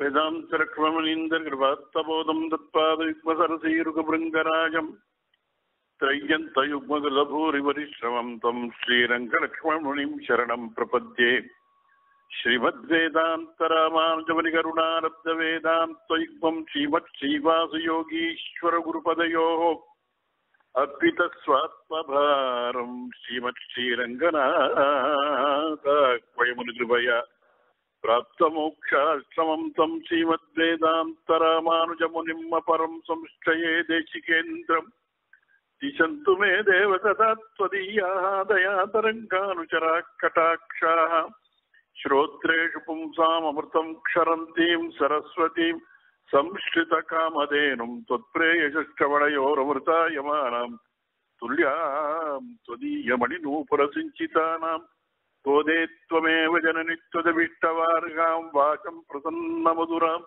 वेदान्तलक्ष्मणीन्द्रकृपात्तबोधम् दत्पादयुग्मसरसीरुगभृङ्गराजम् त्रय्यन्तयुग्मगलभूरिपरिश्रमम् तम् श्रीरङ्गलक्ष्मणमुनिम् शरणम् प्रपद्ये श्रीमद्वेदान्तरामानुजमनिकरुणारब्धवेदान्तयुग्मम् श्रीमत्श्रीवासयोगीश्वरगुरुपदयोः अर्पितस्वात्मभारम् श्रीमत्श्रीरङ्गनाथक्वयमुनिकृपया प्राप्तमोक्षाश्रमम् तम् श्रीमद्वेदान्तरामानुजमुनिम् अपरम् संश्रये देशिकेन्द्रम् दिशन्तु मे देव तथा त्वदीयाः दयातरङ्गानुचराः कटाक्षाः श्रोत्रेषु पुंसाममृतम् क्षरन्तीम् सरस्वतीम् संश्रितकामधेनुम् त्वत्प्रेयश्रवणयोरमृतायमानाम् तुल्याम् त्वदीयमणिनूपुरसिञ्चितानाम् गोदे त्वमेव जननि त्वदभिष्टवार्गाम् वाचम् प्रसन्नमधुराम्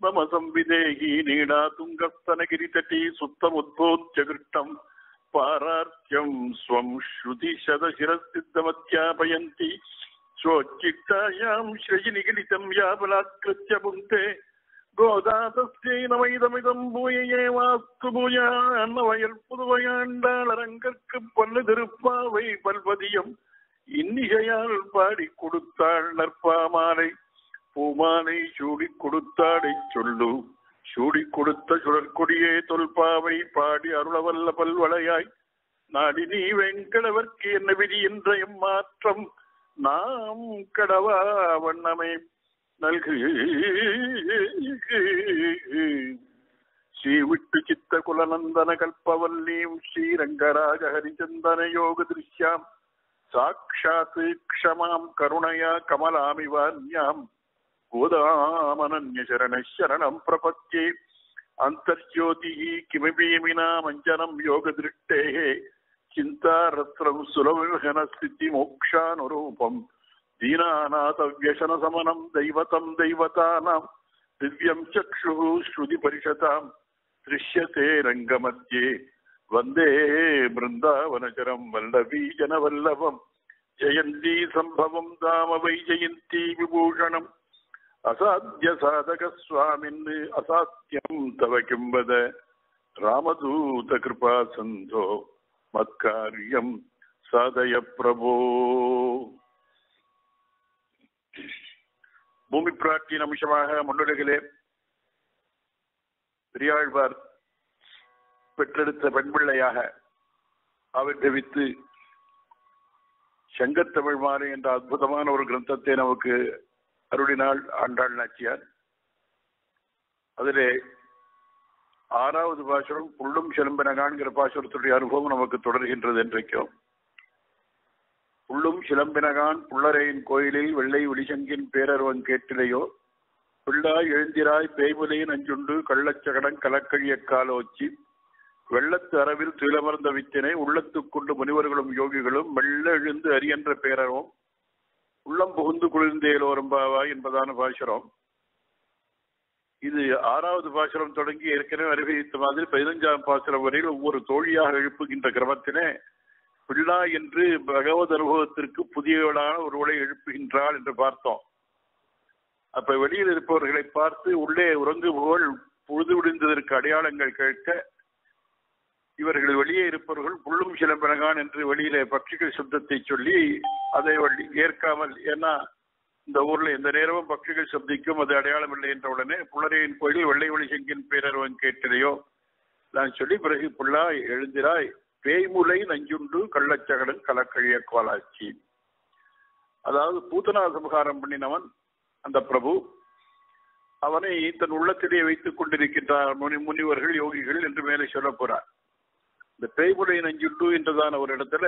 मम संविदेही नीडातुङ्गस्तनगिरितटी सुप्तमुद्बोध्य कृष्णम् पारार्त्यम् स्वम् श्रुतिशतशिरसिद्धमध्यापयन्ति स्वोच्चिष्टायाम् श्रयिनिगलितम् या बलात्कृत्य पुङ्क्ते கோதாதஸ்யை நமைதமிதம் பூயையே வாஸ்து பூயான்மவயல் புதுவையாண்டாளரங்கற்கு பல்லு திருப்பாவை பல்வதியம் இன்னிகையால் பாடி கொடுத்தாள் நற்பாமாலை. பூமானை சூடி கொடுத்தாடை சொல்லு. சூடி கொடுத்த சுழற்கொடியே தொல்பாவை பாடி அருளவல்ல பல்வளையாய். நாடி நீ வெங்கடவர்க்கு என்ன விதி என்ற எம்மாற்றம். நாம் கடவா வண்ணமே நல்கு. ஸ்ரீவிட்டு சித்த குலநந்தன கல்பவல்லீம் ஸ்ரீரங்கராஜ ஹரிச்சந்தன யோக திருஷ்யாம். साक्षात् क्षमां करुणया कमलामिव अन्यां गोदामनन्यशरणशरणं प्रपद्ये। अन्तर्ज्योतिः किमपि विना मञ्चनं योगदृष्टेः। चिन्तारत्रं सुलभविहनस्थितिमोक्षानुरूपं दीनानाथव्यसनसमनं दैवतं दैवतानां दिव्यं चक्षुः श्रुतिपरिषतां दृश्यते रङ्गमध्ये। वंदे बृन्दावनचरं वल्लभी जनवल्लभम् ஜெயந்தி சம்பவம் தாமவை ஜெயந்தி விபூஷணம் அசாத்திய சாதக சுவாமின்னு அசாத்தியம் தவ கிம்பத ராமதூத கிருபா சந்தோ மத்காரியம் சாதய பிரபோ பூமி பிராட்டியின் அம்சமாக முன்னுரைகளே பெரியாழ்வார் பெற்றெடுத்த பெண்பிள்ளையாக ஆவிர்வவித்து செங்கத்தமிழ் மாலை என்ற அற்புதமான ஒரு கிரந்தத்தை நமக்கு அருளினாள் ஆண்டாள் நாச்சியார். அதிலே ஆறாவது பாசுரம் புள்ளும் சிலம்பினகான்கிற பாசுரத்துடைய அனுபவம் நமக்கு தொடர்கின்றது என்றைக்கும். புள்ளும் சிலம்பினகான் புள்ளரையின் கோயிலில் வெள்ளை ஒளிசங்கின் பேரருவன் கேட்டிலையோ பிள்ளாய் எழுந்திராய் பேய்முலையின் அஞ்சுண்டு கள்ளச்சகடன் கலக்கழிய காலோச்சி வெள்ளத்து அரவில் துயிலமர்ந்த வித்தினை உள்ளத்துக்கொண்டு முனிவர்களும் யோகிகளும் மெல்ல எழுந்து அரியன்ற பேரரும் உள்ளம் புகுந்து குளிர்ந்தேலோரம்பாவாய் என்பதான பாசுரம். இது ஆறாவது பாசுரம் தொடங்கி ஏற்கனவே அறிவித்த மாதிரி பதினஞ்சாம் பாசுரம் வரையில் ஒவ்வொரு தோழியாக எழுப்புகின்ற கிரமத்திலே பிள்ளா என்று பகவத் அனுபவத்திற்கு புதியவளான ஒருவளை எழுப்புகின்றாள் என்று பார்த்தோம். அப்ப வெளியில் இருப்பவர்களை பார்த்து உள்ளே உறங்குபவள் பொழுது விடுந்ததற்கு அடையாளங்கள் கேட்க இவர்கள் வெளியே இருப்பவர்கள் புள்ளும் சிலம்பினகான் என்று வெளியிலே பக்ஷிகள் சப்தத்தை சொல்லி அதை ஏற்காமல் ஏன்னா இந்த ஊர்ல எந்த நேரமும் பக்ஷிகள் சப்திக்கும் அது அடையாளம் இல்லை என்ற உடனே புள்ளரையின் கோயிலில் வெள்ளை ஒளி செங்கின் பேரர்வன் கேட்டிலையோ? நான் சொல்லி பிறகு புள்ளா எழுந்திராய் பேய்முலை நஞ்சுண்டு கள்ளச்சகடன் கலக்கழிய கோலாச்சி அதாவது பூத்தனா சமகாரம் பண்ணினவன் அந்த பிரபு. அவனை தன் உள்ளத்திலேயே வைத்துக் கொண்டிருக்கின்றார் முனி முனிவர்கள் யோகிகள் என்று மேலே சொல்ல போறார். இந்த பேய்புடை நஞ்சுண்டு என்றதான ஒரு இடத்துல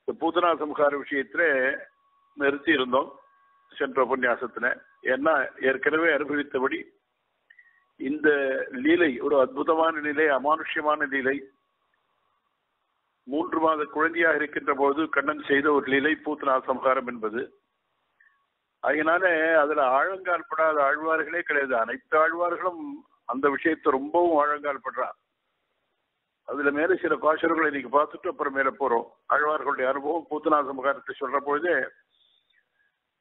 இந்த பூத்தனா சம்ஹார விஷயத்துல நிறுத்தி இருந்தோம் சென்ற உபன்யாசத்துல. ஏன்னா ஏற்கனவே அனுபவித்தபடி இந்த லீலை ஒரு அற்புதமான நிலை அமானுஷ்யமான லீலை மூன்று மாத குழந்தையாக இருக்கின்ற போது கண்ணன் செய்த ஒரு லீலை பூத்தனா சம்ஹாரம் என்பது. அதனால அதுல ஆழங்கால் படாத ஆழ்வார்களே கிடையாது. அனைத்து ஆழ்வார்களும் அந்த விஷயத்தை ரொம்பவும் ஆழங்கால் படுறான் அதுல மேல சில பாசுரங்களை இன்னைக்கு பார்த்துட்டு அப்புறம் மேல போறோம். ஆழ்வார்களுடைய அனுபவம் பூத்தனா மகாரத்தை சொல்ற பொழுதே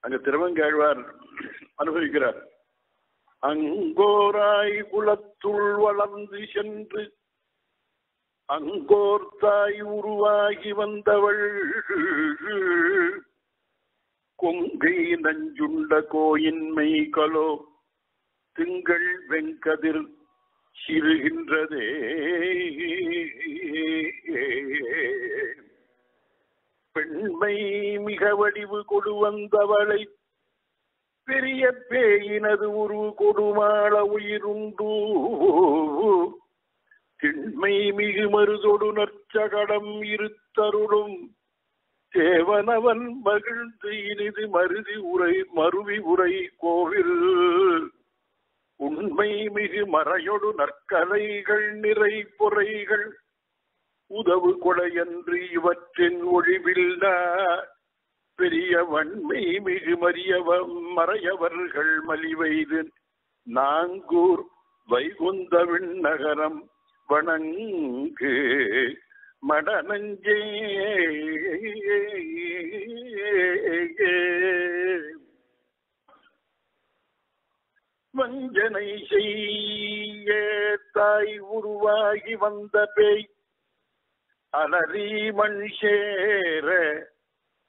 அங்க திருவங்காழ்வார் அனுபவிக்கிறார். அங்கோராய் குலத்துள் வளர்ந்து சென்று அங்கோர் தாய் உருவாகி வந்தவள் கொங்கை நஞ்சுண்ட கோயின்மை கலோ திங்கள் வெங்கதிர் சிறுகின்றதே பெண்மை மிக வடிவு கொடு வந்தவளை பெரிய பேயினது உருவு கொடுமாள உயிருண்டு. திண்மை மிகு மருதொடு நற்சகடம் இருத்தருளும். தேவனவன் மகிழ்ந்து இனிது மருதி உரை மருவி உரை கோவில். உண்மை மிகு மறையொடு நற்கலைகள் நிறை பொறைகள். உதவு கொடையன்று இவற்றின் ஒழிவில்ல பெரிய வன்மை மிகு மறியவ மறையவர்கள் மலிவைது. நாங்கூர் வைகுந்த விண்ணகரம் வணங்கு மடனஞ்சே வஞ்சனை செய்ய தாய் உருவாகி வந்த பேய். அலறி மண் சேர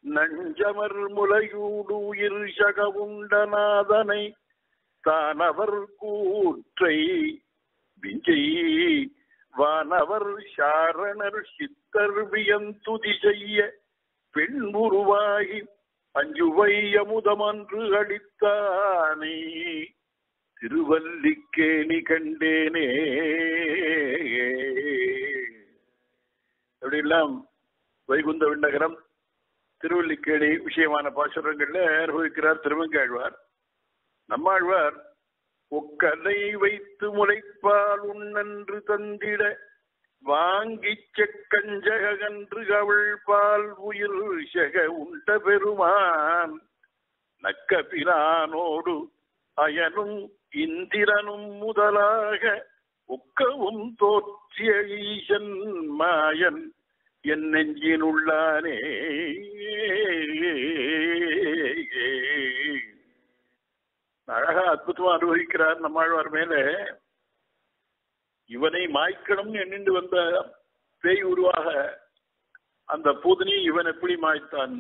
நஞ்சமர் முலையூடு உயிர் சகவுண்டநாதனை தானவர் கூற்றை விஜய் வானவர் சாரணர் சித்தர் வியந்துதி செய்ய பெண் உருவாகி அஞ்சுவை அமுதமன்று அடித்தானே திருவல்லிக்கேணி கண்டேனே. அப்படியெல்லாம் வைகுந்த விண்ணகரம் திருவல்லிக்கேணி விஷயமான பாசுரங்கள்ல அனுபவிக்கிறார் திருவங்காழ்வார். நம்மாழ்வார் ஒக்கலை வைத்து முளைப்பால் உண்ணன்று தந்திட வாங்கிச் செக்கஞ்சகன்று அவள் பால் உயிர் செக உண்ட பெருமான் நக்க பிரானோடு அயனும் இந்திரனும் முதலாக உக்கவும் தோற்றிய ஈசன் மாயன் என் நெஞ்சினுள்ளானே அழகா அற்புதமா அனுபவிக்கிறார் நம்மாழ்வார் மேல. இவனை மாய்க்கணும்னு எண்ணிண்டு வந்த பேய் உருவாக அந்த பூதனி இவன் எப்படி மாய்த்தான்?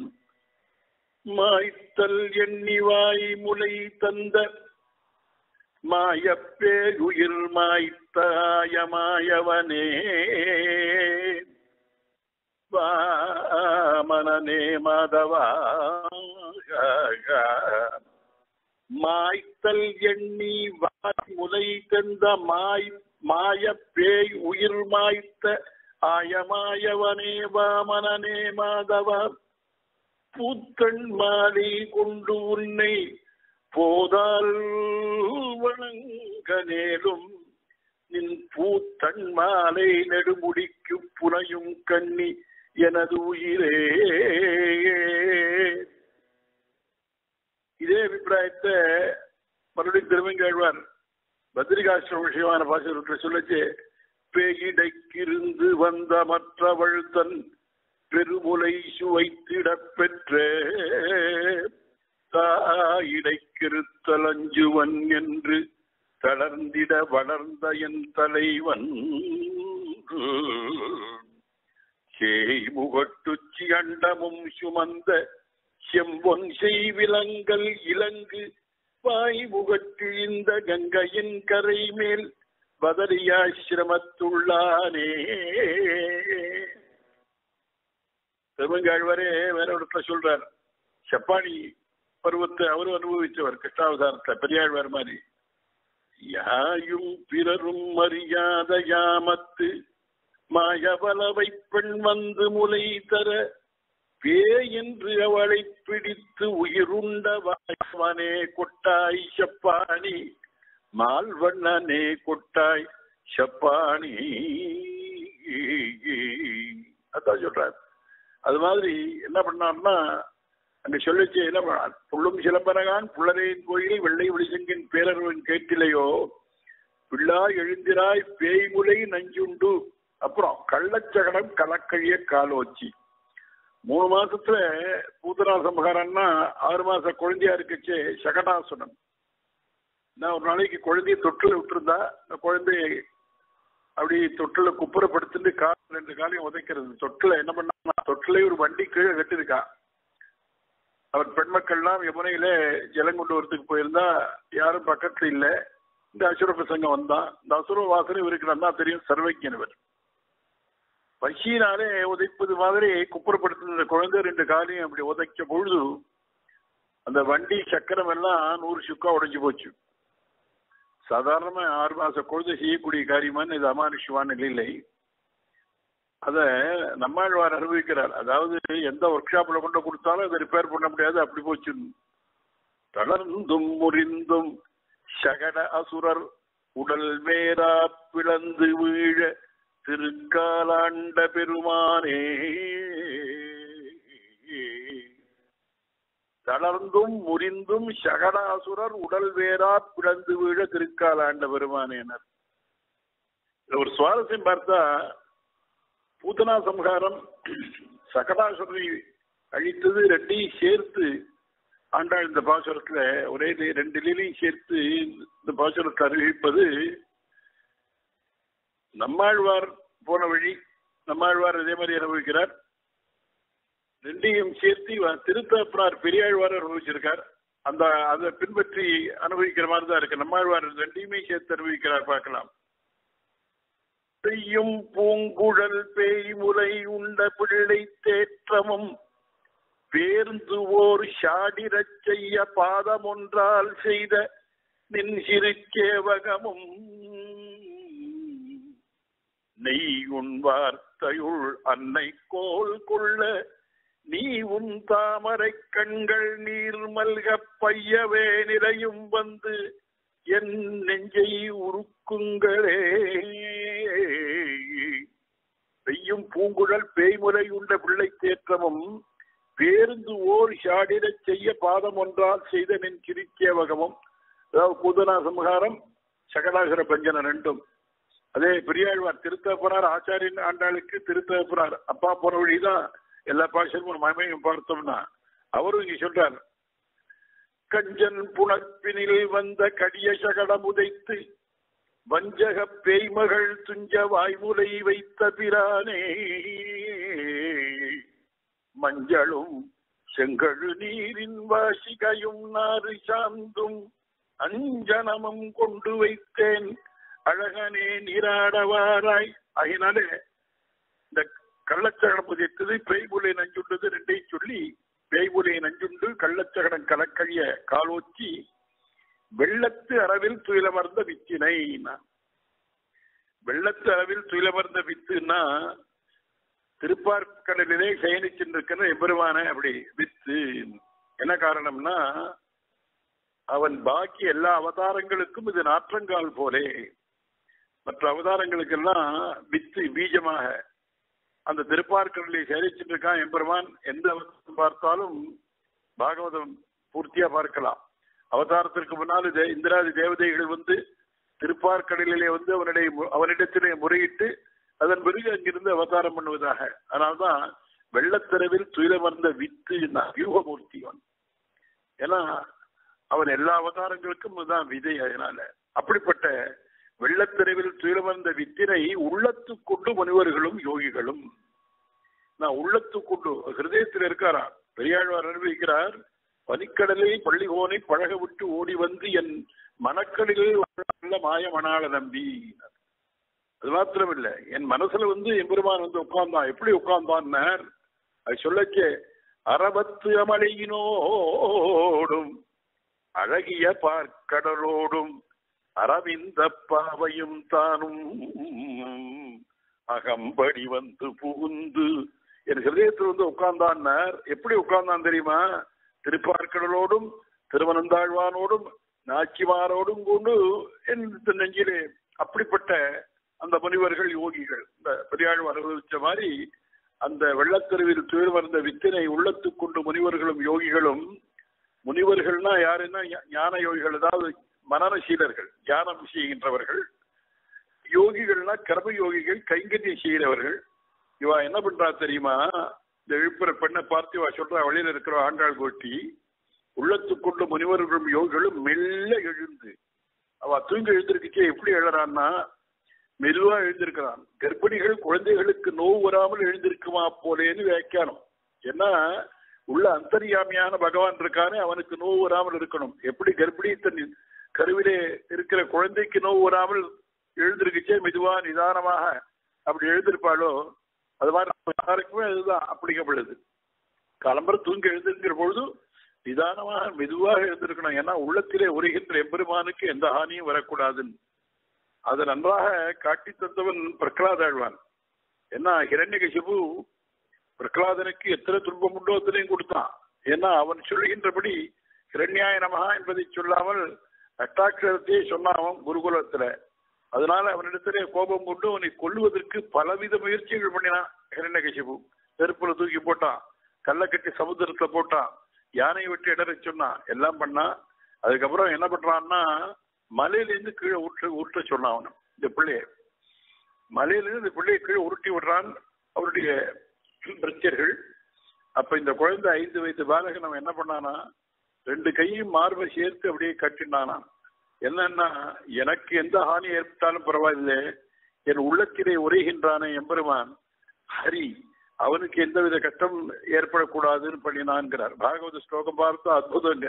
மாய்த்தல் எண்ணி வாய் முலை தந்த மாயப்பேருயிர் மாய்த்தாயமாயவனே. வாமனே மாதவா மாய்த்தல் எண்ணி வாய் முலை தந்த மாய் மாயப்பேய் உயிர் மாய்த்த ஆயமாயவனே வாமனே மாதவா. பூத்தன் மாலை கொண்டு உன்னை போதால் வணங்க நேலும் நின் பூத்தன் மாலை நெடுமுடிக்கு புனையும் கண்ணி எனது உயிரே. இதே அபிப்பிராயத்தை மறுபடியும் திருவங்கழ்வார் பத்ரிகாஷ்டிர விஷயமான பாசனத்தை சொல்லச்சு பேயிடைக்கிருந்து வந்த மற்றவள் தன் பெருமுலை சுவைத்திடப் பெற்ற தாயிடைக்கிருத்தல் அஞ்சுவன் என்று தளர்ந்திட வளர்ந்த என் தலைவன். செய்முகட்டுச்சி அண்டமும் சுமந்த செம்பொன் செய்விலங்கள் இலங்கு வாய் இந்த கங்கையின் கரை மேல் பதரியாசிரமத்துள்ளானே திருமங்காழ்வாரே வேற ஒருத்தர் சொல்றார் செப்பாணி பருவத்தை அவரும் அனுபவிச்சவர் கிருஷ்ணாவதாரத்தை பெரியாழ்வார் மாதிரி யாயும் பிறரும் மரியாத யாமத்து மாயவலவை பெண் வந்து முலை தர பே என்று அவளை பிடித்து உயிருண்ட வாயவனே கொட்டாய் செப்பாணி மால்வண்ணனே கொட்டாய் செப்பாணி அதான் சொல்றார் அது மாதிரி என்ன பண்ணார்னா அங்க சொல்லிச்சு என்ன பண்ணார் புள்ளும் சிலம்பரகான் புள்ளரையின் கோயில் வெள்ளை ஒளிசங்கின் பேரர்வன் கேட்டிலையோ பிள்ளா எழுந்திராய் பேய்முலை நஞ்சுண்டு. அப்புறம் கள்ளச்சகடம் கலக்கழிய காலோச்சி. மூணு மாசத்துல பூதராச சமகாரன்னா ஆறு மாச குழந்தையா இருக்குச்சு சகடாசுடன் நான் ஒரு நாளைக்கு குழந்தைய தொட்டில் விட்டுருந்தா அந்த குழந்தைய அப்படி தொட்டில குப்புறப்படுத்திட்டு கால் ரெண்டு காலையும் உதைக்கிறது. தொட்டில என்ன பண்ணா தொட்டிலே ஒரு வண்டி கீழே கட்டிருக்கான் அவர் பெண்மக்கள்லாம் யமுனையில ஜலம் கொண்டு வரத்துக்கு போயிருந்தா யாரும் பக்கத்துல இல்ல. இந்த அசுர பிரசங்கம் வந்தான் இந்த அசுர வாசனை இவருக்கு நல்லா தெரியும் சர்வஜனவர் பசியினாலே உதைப்பது மாதிரி குப்புறப்படுத்தின குழந்தை ரெண்டு காலையும் அப்படி உதைக்க பொழுது அந்த வண்டி சக்கரம் எல்லாம் நூறு சுக்கா உடைஞ்சு போச்சு. சாதாரணமா ஆறு மாச குழந்தை செய்யக்கூடிய காரியமான இது அமானுஷ்யமான இல்லை அத நம்மாழ்வார் அறிவிக்கிறார். அதாவது எந்த ஒர்க் ஷாப்ல கொண்டு கொடுத்தாலும் அதை ரிப்பேர் பண்ண முடியாது அப்படி போச்சு. தளர்ந்தும் முறிந்தும் சகட அசுரர் உடல் வேரா பிளந்து வீழ திருக்காலாண்ட பெருமானே. தளர்ந்தும் முறிந்தும் சகடாசுரர் உடல் வேரா பிளந்து வீழ திருக்காலாண்ட பெருமானேனர். ஒரு சுவாரஸ்யம் பார்த்தா பூதனா சம்ஹாரம் சகடாசுரனை அழித்தது ரெண்டையும் சேர்த்து ஆண்டாள் இந்த பாசுரத்துல ஒரே ரெண்டு லீலையும் சேர்த்து இந்த பாசுரத்தை அறிவிப்பது நம்மாழ்வார் போன வழி நம்மாழ்வார் அதே மாதிரி அனுபவிக்கிறார். ரெண்டையும் சேர்த்து திருத்தப்பனார் பெரியாழ்வார் அனுபவிச்சிருக்கார். அந்த அதை பின்பற்றி அனுபவிக்கிற மாதிரி தான் இருக்கு. நம்மாழ்வார் ரெண்டையுமே சேர்த்து அனுபவிக்கிறார் பார்க்கலாம். செய்யும் பூங்குழல் பேய்முலை உண்ட பிள்ளை தேற்றமும் பேர்ந்து ஓர் ஷாடிரச் செய்ய பாதம் ஒன்றால் செய்த நின் சிறுக்கேவகமும் நெய் உன் வார்த்தையுள் அன்னை கோல் கொள்ள நீ உன் தாமரை கண்கள் நீர் மல்க பையவே நிறையும் வந்து என் நெஞ்சை உருக்குங்களே. பெய்யும் பூங்குழல் பேய்முறை உண்ட பிள்ளை தேற்றமும் பேருந்து ஓர் ஷாடிரச் செய்ய பாதம் ஒன்றால் செய்த நின் கிரிக்கேவகமும் அதாவது பூதனா சம்ஹாரம் சகலாகர பஞ்சன ரெண்டும். அதே பெரியாழ்வார் திருத்தப்பனார் ஆச்சாரியன் ஆண்டாளுக்கு திருத்தப்பனார் அப்பா போன வழிதான் எல்லா பாஷனும் மயமையும் பார்த்தோம்னா அவரும் இங்க சொல்றார். கஞ்சன் புணப்பினில் வந்த கடிய சகடம் உதைத்து வஞ்சக பேய்மகள் துஞ்ச வாய்முலை வைத்த பிரானே மஞ்சளும் செங்கழு நீரின் வாசிகையும் நாறு சாந்தும் அஞ்சனமும் கொண்டு வைத்தேன். அழகனே நீராடவாராய். அதனாலே இந்த கள்ளச்சகடம் புதைத்தது பேய்புலை நஞ்சுண்டது ரெண்டையும் சொல்லி பேய்புலை நஞ்சுண்டு கள்ளச்சகடம் கலக்கழிய காலோச்சி வெள்ளத்து அளவில் துயிலமர்ந்த வித்தினை வெள்ளத்து அளவில் துயிலமர்ந்த வித்துன்னா திருப்பார்கடலிலே சயனிச்சிருக்கிற எம்பெருமான அப்படி வித்து என்ன காரணம்னா அவன் பாக்கி எல்லா அவதாரங்களுக்கும் இது நாற்றங்கால் போலே. மற்ற அவதாரங்களுக்கெல்லாம் வித்து பீஜமாக. அந்த திருப்பார்கடலை சேரிச்சுட்டு இருக்கான் எம்பெருமான். எந்த அவதாரம் பார்த்தாலும் பாகவதம் பூர்த்தியா பார்க்கலாம். அவதாரத்திற்கு முன்னால் தே- இந்திராதி தேவதைகள் வந்து திருப்பார்கடலிலே வந்து அவனுடைய மு- அவனிடத்திலே முறையிட்டு அதன் பிறகு அங்கிருந்து அவதாரம் பண்ணுவதாக. அதனால்தான் வெள்ளத்திரவில் துயிலமர்ந்த வித்து வியூகமூர்த்தி அவன் ஏன்னா அவன் எல்லா அவதாரங்களுக்கும் இதுதான் விதை அதனால. அப்படிப்பட்ட வெள்ளத்திரவில் துயிலமர்ந்த வித்தினை உள்ளத்துக்கொண்டு முனிவர்களும் யோகிகளும். நான் உள்ளத்து கொண்டு ஹிருதயத்தில் இருக்காரா பெரியாழ்வார் அனுபவிக்கிறார் பனிக்கடலை பள்ளிகோனை பழக விட்டு ஓடி வந்து என் மனக்கடலில் உள்ள மாய நம்பி அது மாத்திரம் இல்ல என் மனசுல வந்து எம்பெருமான் வந்து உட்கார்ந்தான். எப்படி உட்கார்ந்தான்னார்? அது சொல்லச்சே அறபத்து அமலையினோடும் அழகிய பார்க்கடலோடும் அரவிந்த பாவையும் தானும் அகம்படி வந்து புகுந்து என் ஹிரதயத்தில் வந்து உட்கார்ந்தான்னார். எப்படி உட்கார்ந்தான் தெரியுமா? திருப்பார்க்கடலோடும் திருவனந்தாழ்வானோடும் நாச்சிமாரோடும் கொண்டு என் நெஞ்சிலே அப்படிப்பட்ட அந்த முனிவர்கள் யோகிகள். இந்த பெரியாழ்வார் அனுபவிச்ச மாதிரி அந்த வெள்ளக்கருவில் துயர் வந்த வித்தினை உள்ளத்துக்கொண்டு முனிவர்களும் யோகிகளும் முனிவர்கள்னா யாருன்னா ஞான யோகிகள் அதாவது மனநசீலர்கள் தியானம் செய்கின்றவர்கள். யோகிகள்னா கர்ம யோகிகள் கைங்கரியம் செய்கிறவர்கள். இவா என்ன பண்றா தெரியுமா? இந்த எழுப்புற பெண்ணை பார்த்து இவா சொல்றா வழியில இருக்கிற ஆண்டாள் கோட்டி உள்ளத்துக்குள்ள முனிவர்களும் யோகிகளும் மெல்ல எழுந்து அவ தூங்கி எழுந்திருக்கே எப்படி எழறான்னா மெதுவா எழுந்திருக்கிறான். கர்ப்பிணிகள் குழந்தைகளுக்கு நோவு வராமல் எழுந்திருக்குமா போலேன்னு வியாக்கியானம். ஏன்னா உள்ள அந்தரியாமியான பகவான் இருக்கானே அவனுக்கு நோவு வராமல் இருக்கணும். எப்படி கர்ப்பிணி தன் கருவிலே இருக்கிற குழந்தைக்கு நோவு வராமல் எழுந்திருக்கச்சே மெதுவா நிதானமாக அப்படி எழுந்திருப்பாளோ அது மாதிரி நம்ம யாருக்குமே அதுதான் அப்படிக்கப்படுது கிளம்புற தூங்கி எழுந்திருக்கிற பொழுது நிதானமாக மெதுவாக எழுந்திருக்கணும். ஏன்னா உள்ளத்திலே உரைகின்ற எம்பெருமானுக்கு எந்த ஹானியும் வரக்கூடாதுன்னு. அதை நன்றாக காட்டி தந்தவன் பிரகலாதாழ்வான் ஏன்னா ஹிரண்ய கசிபு பிரகலாதனுக்கு எத்தனை துன்பம் உண்டோ அத்தனையும் கொடுத்தான். ஏன்னா அவன் சொல்லுகின்றபடி ஹிரண்யாய நமகா என்பதை சொல்லாமல் அட்டாட்சரத்தையே சொன்னான் குருகுலத்துல. அதனால அவனிடத்திலே கோபம் கொண்டு அவனை கொல்லுவதற்கு பலவித முயற்சிகள் பண்ணினான் ஹிரண்யகசிபு. நெருப்புல தூக்கி போட்டான். கல்லை கட்டி சமுத்திரத்துல போட்டான். யானையை விட்டு இடரை சொன்னான். எல்லாம் பண்ணான் அதுக்கப்புறம் என்ன பண்றான்னா மலையிலேருந்து கீழே உருட்டு உருட்ட சொன்னான் அவன் இந்த பிள்ளைய. மலையிலிருந்து இந்த பிள்ளையை கீழே உருட்டி விடுறான் அவருடைய பிரச்சர்கள் அப்ப இந்த குழந்தை ஐந்து வயது பாலகன் அவன் என்ன பண்ணானா ரெண்டு கையும் மார்பை சேர்த்து அப்படியே கட்டினானா என்னன்னா எனக்கு எந்த ஹானி ஏற்பட்டாலும் பரவாயில்லை. என் உள்ளத்திலே உரைகின்றான எம்பெருமான் ஹரி அவனுக்கு எந்தவித கஷ்டம் ஏற்படக்கூடாதுன்னு பண்ணினான்கிறார். பாகவத ஸ்லோகம் பார்த்து அற்புதங்க.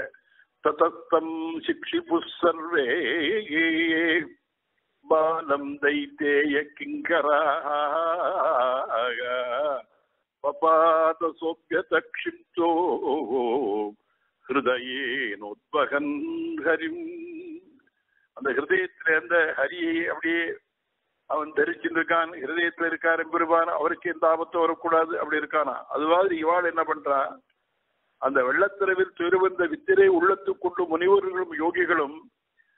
ததத்தம் சிக்ஷிபு சர்வே பாலம் தைத்தேய கிங்கரா பபாத சோபியத க்ஷிப்தோ ஹிருதயேனோத்பகன் ஹரிம். அந்த ஹிருதயத்துல அந்த ஹரியை அப்படியே அவன் தரிச்சுட்டு ஹிருதயத்துல இருக்கார் பெருமான் அவருக்கு எந்த ஆபத்தும் வரக்கூடாது. அப்படி இருக்கானா? அது மாதிரி இவாள் என்ன பண்றா? அந்த வெள்ளத்திரவில் திருவந்த வித்திரை உள்ளத்துக்குண்டு முனிவர்களும் யோகிகளும்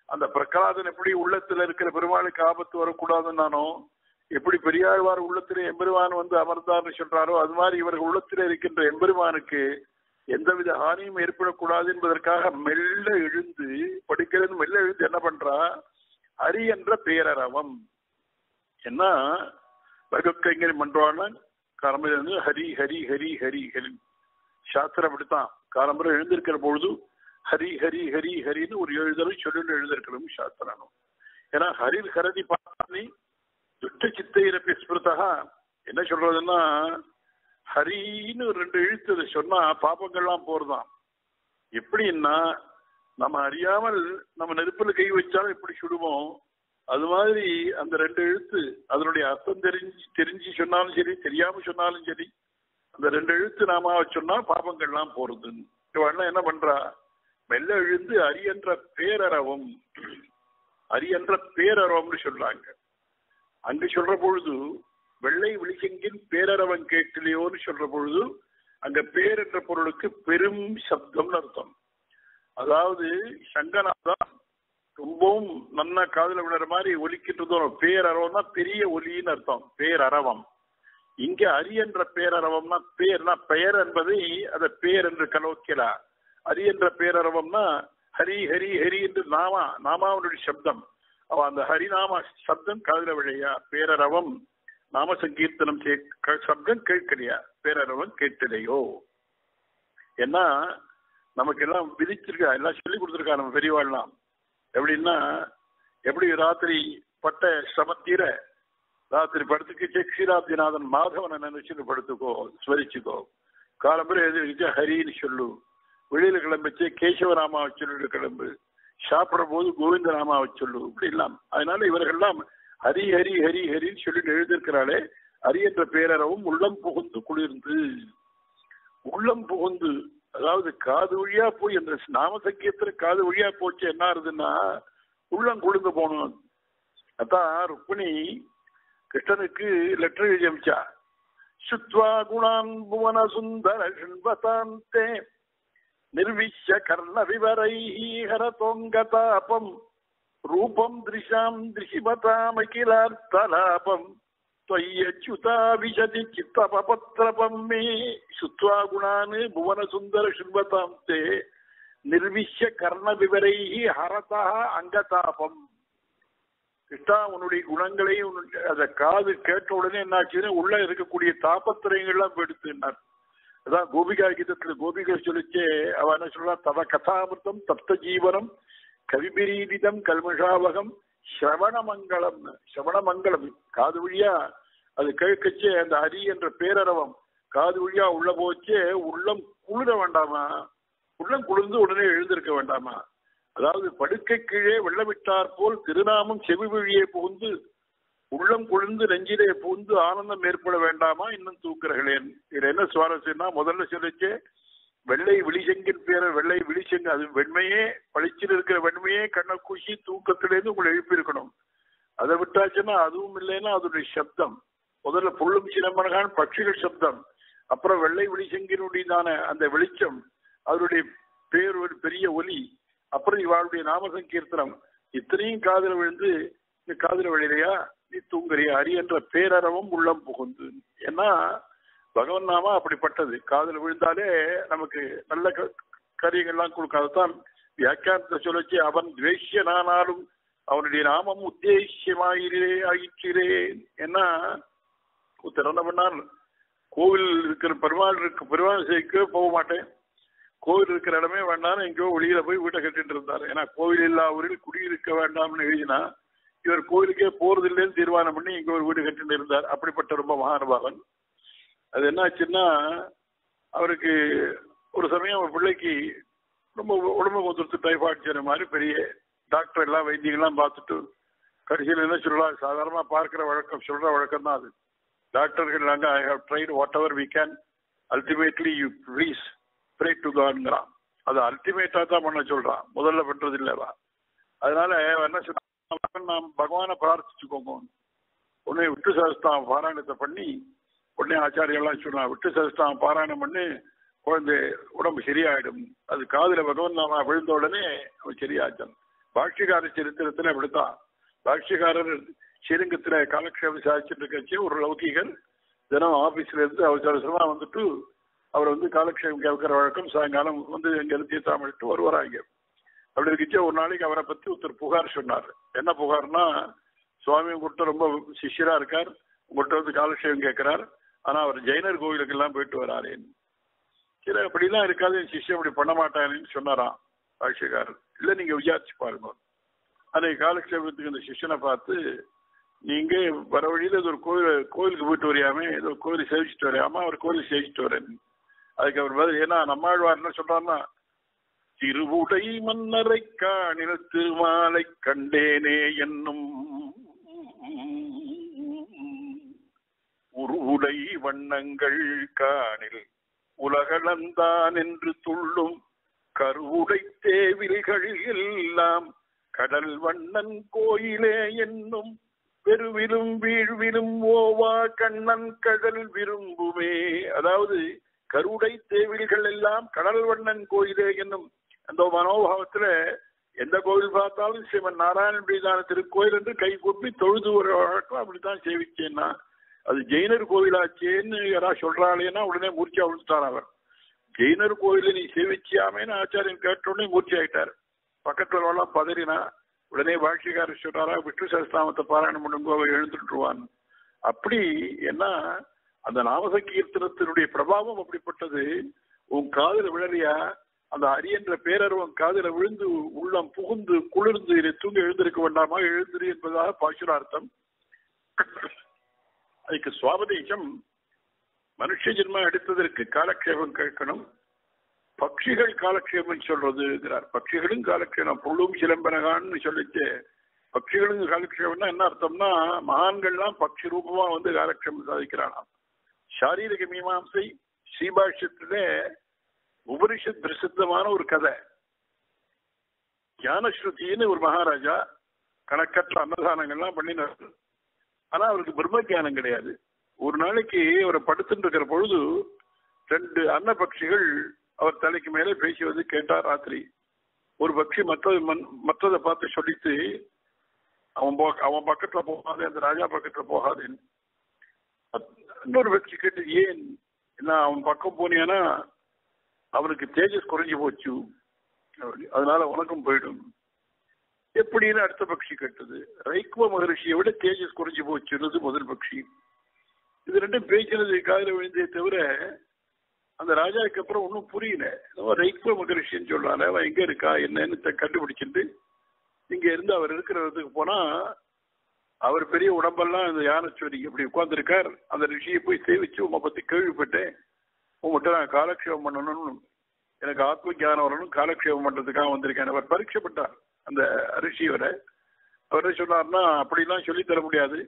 அந்த பிரகலாதன் எப்படி உள்ளத்துல இருக்கிற பெருமாளுக்கு ஆபத்து வரக்கூடாதுன்னானோ எப்படி பெரியாழ்வார் உள்ளத்திலே எம்பெருமான் வந்து அமர்ந்தார்னு சொல்றாரோ அது மாதிரி இவர்கள் உள்ளத்திலே இருக்கின்ற எம்பெருமானுக்கு எந்தவித ஹானியும் ஏற்படக்கூடாது என்பதற்காக மெல்ல எழுந்து படி என்ன பண்றா? ஹரி என்ற பேரரவம். என்ன? பகவத்கைங்கரி மன்றான எழுந்து ஹரி ஹரி ஹரி ஹரி ஹரி. சாஸ்திரம் அப்படித்தான். காலம்பரம் எழுந்திருக்கிற பொழுது ஹரி ஹரி ஹரி ஹரின்னு ஒரு எழுதலும் தடவை சொல்லிட்டு எழுந்திருக்கணும் சாஸ்திரம். ஏன்னா ஹரி ஹரதி பார்த்தானி துட்ட சித்தையிரப்பி ஸ்மிருதா. என்ன சொல்றதுன்னா ஹரின்னு ரெண்டு எழுத்து சொன்னா பாப்பங்கள்லாம் போறதான் எப்படின்னா நம்ம அறியாமல் நம்ம நெருப்புல கை வச்சாலும் எப்படி சுடுவோம்? அது மாதிரி அந்த ரெண்டு எழுத்து அதனுடைய அர்த்தம் தெரிஞ்சு தெரிஞ்சு சொன்னாலும் சரி தெரியாம சொன்னாலும் சரி அந்த ரெண்டு எழுத்து நாம சொன்னா பாபங்கள்லாம் போறதுன்னு. இவெல்லாம் என்ன பண்றா? மெல்ல எழுந்து அரியன்ற பேரறவம் அரியன்ற பேரறவம்னு சொல்றாங்க. அங்கு சொல்ற பொழுது வெள்ளை விழிசெங்கின் பேரறவன் கேட்கலையோன்னு சொல்ற பொழுது அங்க பேர் என்ற பொருளுக்கு பெரும் சப்தம்னு அர்த்தம். அதாவது சங்கநாதம் ரொம்பவும் நன்னா காதல விடுற மாதிரி ஒலிக்கிட்டு பேரறவம்னா பெரிய ஒலின்னு அர்த்தம். பேரறவம் இங்க அரி என்ற பேரறவம்னா பேர்னா பெயர் என்பதை அதை பேர் என்று கலோக்கிலா அரி என்ற பேரறவம்னா ஹரி ஹரி ஹரி என்று நாமா நாமாவனுடைய சப்தம். அவ அந்த ஹரிநாம சப்தம் காதல விழையா? பேரறவம் நாம சங்கீர்த்தனம் சப்தம் கேட்கலையா? பேரறவம் கேட்கலையோ? ஏன்னா நமக்கு எல்லாம் விதிச்சிருக்கா எல்லாம் சொல்லி கொடுத்துருக்கா நம்ம பெரியவாள்லாம். எப்படின்னா எப்படி ராத்திரி பட்ட சமத்தீர ராத்திரி படுத்துக்கிச்சே க்ஷீராப்திநாதன் மாதவனை நினைச்சுட்டு படுத்துக்கோ ஸ்மரிச்சுக்கோ. காலம்புரை எழுதி ஹரின்னு சொல்லு. வெளியில கிளம்பிச்சு கேசவராமாவை சொல்லிட்டு கிளம்பு. சாப்பிடுற போது கோவிந்த ராமாவை சொல்லு இப்படி எல்லாம். அதனால இவர்கள்லாம் ஹரி ஹரி ஹரி ஹரின்னு சொல்லிட்டு எழுதியிருக்கிறாளே ஹரி என்ற பேரறவும் உள்ளம் புகுந்து குளிர்ந்து. உள்ளம் புகுந்து அதாவது காது வழியா போய் அந்த நாம சங்கியத்துல காது வழியா போச்சு என்ன ஆறுதுன்னா உள்ளம் குழுந்து போகணும். அதான் ருக்மிணி கிருஷ்ணனுக்கு லெட்டர் எழுதி அமைச்சா சுத்வா குணான் புவன சுந்தர ஷண்பதாந்தே நிர்விஷ கர்ண விவரை ஹர தொங்கதாபம் ரூபம் திரிஷாம் திருஷிபதாம் அகிலார்த்தலாபம் विशति चित्तपपत्रपं मे श्रुत्वा गुणान् भुवनसुन्दर शृण्वतां ते निर्विश्य கர்ணவிவரைः ஹரதா அங்கதாபம் கிருஷ்ணா உன்னுடைய குணங்களை அத காது கேட்ட உடனே என்னாச்சுன்னா உள்ள இருக்கக்கூடிய தாபத்திரங்கள்லாம் போயிடுத்துனார் அதான் கோபிகா கீதத்துல கோபிகா சொல்லிச்சே அவ என்ன சொல்றா தவ கதாமிருத்தம் தப்த ஜீவனம் கவிபிரீடிதம் கல்மஷாவகம் சிரவணமங்கலம் சிரவணமங்கலம் காது வழியா அது கேட்கச்சே அந்த ஹரி என்ற பேரரவம். காது வழியா உள்ள போச்சே உள்ளம் குளிர வேண்டாமா? உள்ளம் குளிர்ந்து உடனே எழுந்திருக்க வேண்டாமா? அதாவது படுக்கை கீழே வெள்ளமிட்டார் போல் திருநாமம் செவி வழியே புகுந்து உள்ளம் குளிர்ந்து நெஞ்சிலே புகுந்து ஆனந்தம் ஏற்பட வேண்டாமா? இன்னும் தூக்குறகளேன். இதுல என்ன சுவாரஸ்யம்னா முதல்ல சொல்லிச்சே வெள்ளை விழிசெங்கின் பேர வெள்ளை விழிசெங்கு அது வெண்மையே பளிச்சில் இருக்கிற வெண்மையே கண்ணை கூசி தூக்கத்திலேருந்து உங்களை எழுப்பியிருக்கணும். அதை விட்டாச்சுன்னா அதுவும் இல்லைன்னா அதனுடைய சப்தம். முதல்ல புல்லும் சிலம்பனகான் பட்சிகள் சப்தம். அப்புறம் வெள்ளை விழிசெங்கினுடையதான அந்த வெளிச்சம் அதனுடைய பேர் ஒரு பெரிய ஒலி அப்புறம் இவாளுடைய நாமசங்கீர்த்தனம். இத்தனையும் காதல விழுந்து இந்த காதல விழையிலையா நீ தூங்குறியா? அரி என்ற பேரறவும் உள்ளம் புகுந்து. ஏன்னா பகவன் நாமா அப்படிப்பட்டது. காதல் விழுந்தாலே நமக்கு நல்ல க- காரியங்கள்லாம் கொடுக்கும் அதுதான் வியாக்கியானத்தை சொல்லச்சு அவன் துவேஷ்யனானாலும் அவனுடைய நாமம் உத்தேசியமாயிரே ஆயிற்றிரே. என்ன ஒருத்தர் என்ன பண்ணார் கோவில் இருக்கிற பெருமாள் இருக்கு பெருமாள் சேர்க்க போக மாட்டேன். கோவில் இருக்கிற இடமே வேண்டாம் எங்கேயோ வெளியில போய் வீட்டை கட்டிட்டு இருந்தார். ஏன்னா கோவில் இல்லா ஊரில் குடியிருக்க வேண்டாம்னு எழுதினா இவர் கோவிலுக்கே போறது இல்லைன்னு தீர்மானம் பண்ணி இங்க ஒரு வீடு கட்டிட்டு இருந்தார். அப்படிப்பட்ட ரொம்ப மகானுபாவன். அது என்னாச்சுன்னா அவருக்கு ஒரு சமயம் அவர் பிள்ளைக்கு ரொம்ப உடம்பு கொடுத்து டைஃபாய்டு செய்யற மாதிரி பெரிய டாக்டர் எல்லாம் வைத்தியங்கள்லாம் பார்த்துட்டு கடைசியில் என்ன சொல்லலாம் சாதாரணமா பார்க்கிற வழக்கம் சொல்ற வழக்கம் தான் அது. டாக்டர்கள் நாங்கள் I have tried whatever we can ultimately you please pray to காட்ங்கிறான் அது அல்டிமேட்டாக தான் பண்ண சொல்றான். முதல்ல பண்றது இல்லைவா அதனால என்ன சொல்றான் நாம் பகவானை பிரார்த்திச்சுக்கோங்க உடனே விட்டு சாஸ்தான் பாராயணத்தை பண்ணி உடனே ஆச்சாரியெல்லாம் சொன்னான் விட்டு சகஸ்தாம் பாராயணம் பண்ணி குழந்தை உடம்பு சரியாயிடும். அது காதில் பகவன் நாம விழுந்த உடனே அவன் சரியாச்சான். பாஷ்யக்கார சரித்திரத்துல அப்படித்தான் பாஷ்யக்காரர் ஸ்ரீரங்கத்தில் காலக்ஷேபம் சாதிச்சுட்டு இருக்கச்சு ஒரு லௌகிகர் தினம் ஆபீஸ்ல இருந்து அவசர அவசரமா வந்துட்டு அவர் வந்து காலக்ஷேபம் கேட்கிற வழக்கம் சாயங்காலம் வந்து எங்க இருந்து தீர்த்தாமலிட்டு வருவாராங்க அப்படி இருந்துச்சு ஒரு நாளைக்கு அவரை பத்தி ஒருத்தர் புகார் சொன்னார். என்ன புகார்னா சுவாமி உங்கள்கிட்ட ரொம்ப சிஷியரா இருக்கார் உங்கள்கிட்ட வந்து காலக்ஷேபம் கேட்கிறார். ஆனா அவர் ஜெயினர் கோயிலுக்கு எல்லாம் போயிட்டு வராரேன்னு சரி அப்படிலாம் இருக்காது என் சிஷ்யம் அப்படி பண்ண மாட்டானேன்னு சொன்னாராம் பாஷ்யக்காரர். இல்ல நீங்க விசாரிச்சு பாருங்க. அன்னைக்கு காலக்ஷேபத்துக்கு இந்த சிஷ்யனை பார்த்து நீங்க வர வழியில இது ஒரு கோயில் கோயிலுக்கு போயிட்டு வரையாமே ஏதோ கோயில் சேவிச்சுட்டு வரையாமா அவர் கோயில் சேவிச்சுட்டு வரேன். அதுக்கு அவர் பதில் ஏன்னா நம்மாழ்வார் என்ன சொல்றாருன்னா திருவுடை மன்னரை காணில் திருமாலை கண்டேனே என்னும் உரு உலை வண்ணங்கள் காணில் உலகளந்தான் என்று துள்ளும் கருவுடை தேவில்கள் எல்லாம் கடல் வண்ணன் கோயிலே என்னும் பெருவிலும் வீழ்விலும் ஓவா கண்ணன் கடல் விரும்புமே. அதாவது கருடை தேவில்கள் எல்லாம் கடல் வண்ணன் கோயிலே என்னும் அந்த மனோபாவத்துல எந்த கோவில் பார்த்தாலும் சிவன் நாராயண நாராயணபடிதான திருக்கோயில் என்று கை கூப்பி தொழுது ஒரு வழக்கம் அப்படித்தான் சேவிச்சேன்னா அது ஜெயினர் கோவிலாச்சேன்னு யாராவது சொல்றாளேன்னா உடனே மூர்ச்சியா விழுந்துட்டார் அவர் ஜெயினர் கோவிலை நீ சேவிச்சியாமேன்னு ஆச்சாரியன் கேட்ட உடனே மூர்ச்சி ஆயிட்டார். பக்கத்துல எல்லாம் பதறினா உடனே பாஷ்யக்காரர் சொல்றாரா விஷ்ணு சஸ்தாமத்தை பாராயணம் பண்ணுங்கோ அவர் எழுந்துட்டுருவான். அப்படி ஏன்னா அந்த நாமசங்கீர்த்தனத்தினுடைய பிரபாவம் அப்படிப்பட்டது உன் காதல விழறியா அந்த அரியன்ற என்ற காதல விழுந்து உள்ளம் புகுந்து குளிர்ந்து இதை தூங்கி எழுந்திருக்க வேண்டாமா? எழுந்திரு என்பதாக பாசுரார்த்தம். அதுக்கு சுவாபதேசம் மனுஷ ஜென்மம் எடுத்ததற்கு காலக்ஷேபம் கேட்கணும். பட்சிகள் காலக்ஷேபம் சொல்றதுங்கிறார். பட்சிகளும் காலக்ஷேபம். புள்ளும் சிலம்பனகான்னு சொல்லிச்சு பட்சிகளும் காலக்ஷேபம்னா என்ன அர்த்தம்னா மகான்கள்லாம் பட்சி ரூபமா வந்து காலக்ஷேபம் சாதிக்கிறானாம். சாரீரிக மீமாம்சை ஸ்ரீபாஷ்யத்திலே உபனிஷத் பிரசித்தமான ஒரு கதை. ஞானஸ்ருதின்னு ஒரு மகாராஜா கணக்கற்ற அன்னதானங்கள்லாம் பண்ணினார். ஆனா அவருக்கு பிரம்ம ஜானம் கிடையாது. ஒரு நாளைக்கு அவரை படுத்துட்டு இருக்கிற பொழுது ரெண்டு அன்ன பட்சிகள் அவர் தலைக்கு மேலே பேசுவது கேட்டார் ராத்திரி. ஒரு பட்சி மற்றது மற்றதை பார்த்து சொல்லித்து அவன் அவன் பக்கத்துல போகாது அந்த ராஜா பக்கத்துல போகாதுன்னு. இன்னொரு பட்சி கேட்டு ஏன்? என்ன அவன் பக்கம் போனியானா? அவனுக்கு தேஜஸ் குறைஞ்சு போச்சு. அதனால உனக்கும் போயிடும். எப்படின்னு அடுத்த பக்ஷி கட்டுது. ரைக்குவ மகரிஷியை விட தேஜஸ் குறைஞ்சு போச்சுன்றது முதல் பக்ஷி? இது ரெண்டும் பேச்சினது காதல விழுந்தே தவிர அந்த ராஜாவுக்கு அப்புறம் ஒன்றும் புரியல. ரைக்குவ மகரிஷின்னு சொல்றாரு அவன் எங்க இருக்கா என்னன்னு கண்டுபிடிச்சிட்டு இங்க இருந்து அவர் இருக்கிற இடத்துக்கு போனா அவர் பெரிய உடம்பெல்லாம் இந்த யானச்சோரி இப்படி உட்கார்ந்துருக்கார். அந்த ரிஷியை போய் சேவிச்சு உங்களை பத்தி கேள்விப்பட்டேன். உங்கள்கிட்ட நான் காலக்ஷேபம் பண்ணணும்னு எனக்கு ஆத்ம ஜானம் வரணும். காலக்ஷேபம் பண்றதுக்காக வந்திருக்கேன். அவர் பரீட்சைப்பட்டார் அந்த ரிஷியவரை அவர் சொன்னார்னா அப்படிலாம் சொல்லித்தர முடியாது.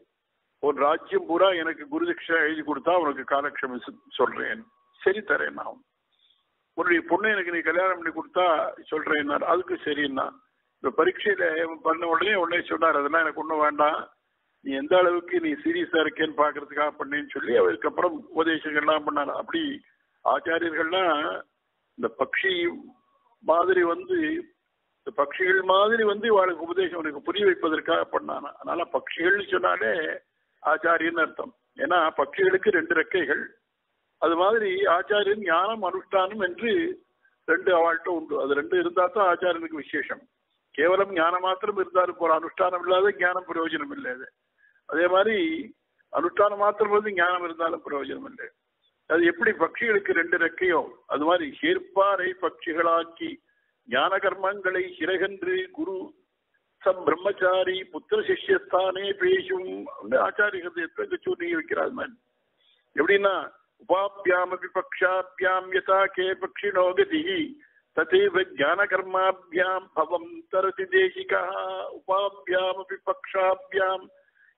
ஒரு ராஜ்யம் பூரா எனக்கு குருதட்சிணா எழுதி கொடுத்தா உனக்கு காலக்ஷேபம் சொல்றேன். சரி தரேன் நான். உன்னுடைய பொண்ணு எனக்கு நீ கல்யாணம் பண்ணி கொடுத்தா சொல்றேன் அதுக்கு சரின்னா. இந்த பரீட்சையில பண்ண உடனே உடனே சொன்னார் அதெல்லாம் எனக்கு ஒண்ணும் வேண்டாம். நீ எந்த அளவுக்கு நீ சீரியஸா இருக்கேன்னு பாக்குறதுக்காக பண்ணேன்னு சொல்லி அதுக்கப்புறம் உபதேசங்கள்லாம் பண்ணார். அப்படி ஆச்சாரியர்கள்லாம் இந்த பக்ஷி மாதிரி வந்து இந்த பட்சிகள் மாதிரி வந்து இவாளுக்கு உபதேசம் உனக்கு புரிய வைப்பதற்காக பண்ணானா அதனால பட்சிகள்னு சொன்னாலே ஆச்சாரியன்னு அர்த்தம். ஏன்னா பட்சிகளுக்கு ரெண்டு ரெக்கைகள். அது மாதிரி ஆச்சாரியன் ஞானம் அனுஷ்டானம் என்று ரெண்டு அவள்கிட்ட உண்டு. அது ரெண்டு இருந்தா தான் ஆச்சாரியனுக்கு விசேஷம். கேவலம் ஞானம் மாத்திரம் இருந்தாலும் போற அனுஷ்டானம் இல்லாத ஞானம் பிரயோஜனம் இல்லை அது. அதே மாதிரி அனுஷ்டானம் மாத்திரம் வந்து ஞானம் இருந்தாலும் பிரயோஜனம் இல்லை. அது எப்படி பட்சிகளுக்கு ரெண்டு ரெக்கையோ? அது மாதிரி சேர்ப்பாரை பட்சிகளாக்கி ஞான கர்மங்களை சிறகன்று குரு சம் பிரம்மச்சாரி புத்திர சிஷ்யஸ்தானே பேசும். ஆச்சாரிய சொல்லி வைக்கிறார் மாதிரி எப்படின்னா உபாபியாம் பக்ஷாபியாம் யதா கே பக்ஷிணோ கதி ததேவ ஜான கர்மாபியாம் பவம் தரதி தேசிகா உபாபியாம் பக்ஷாபியாம்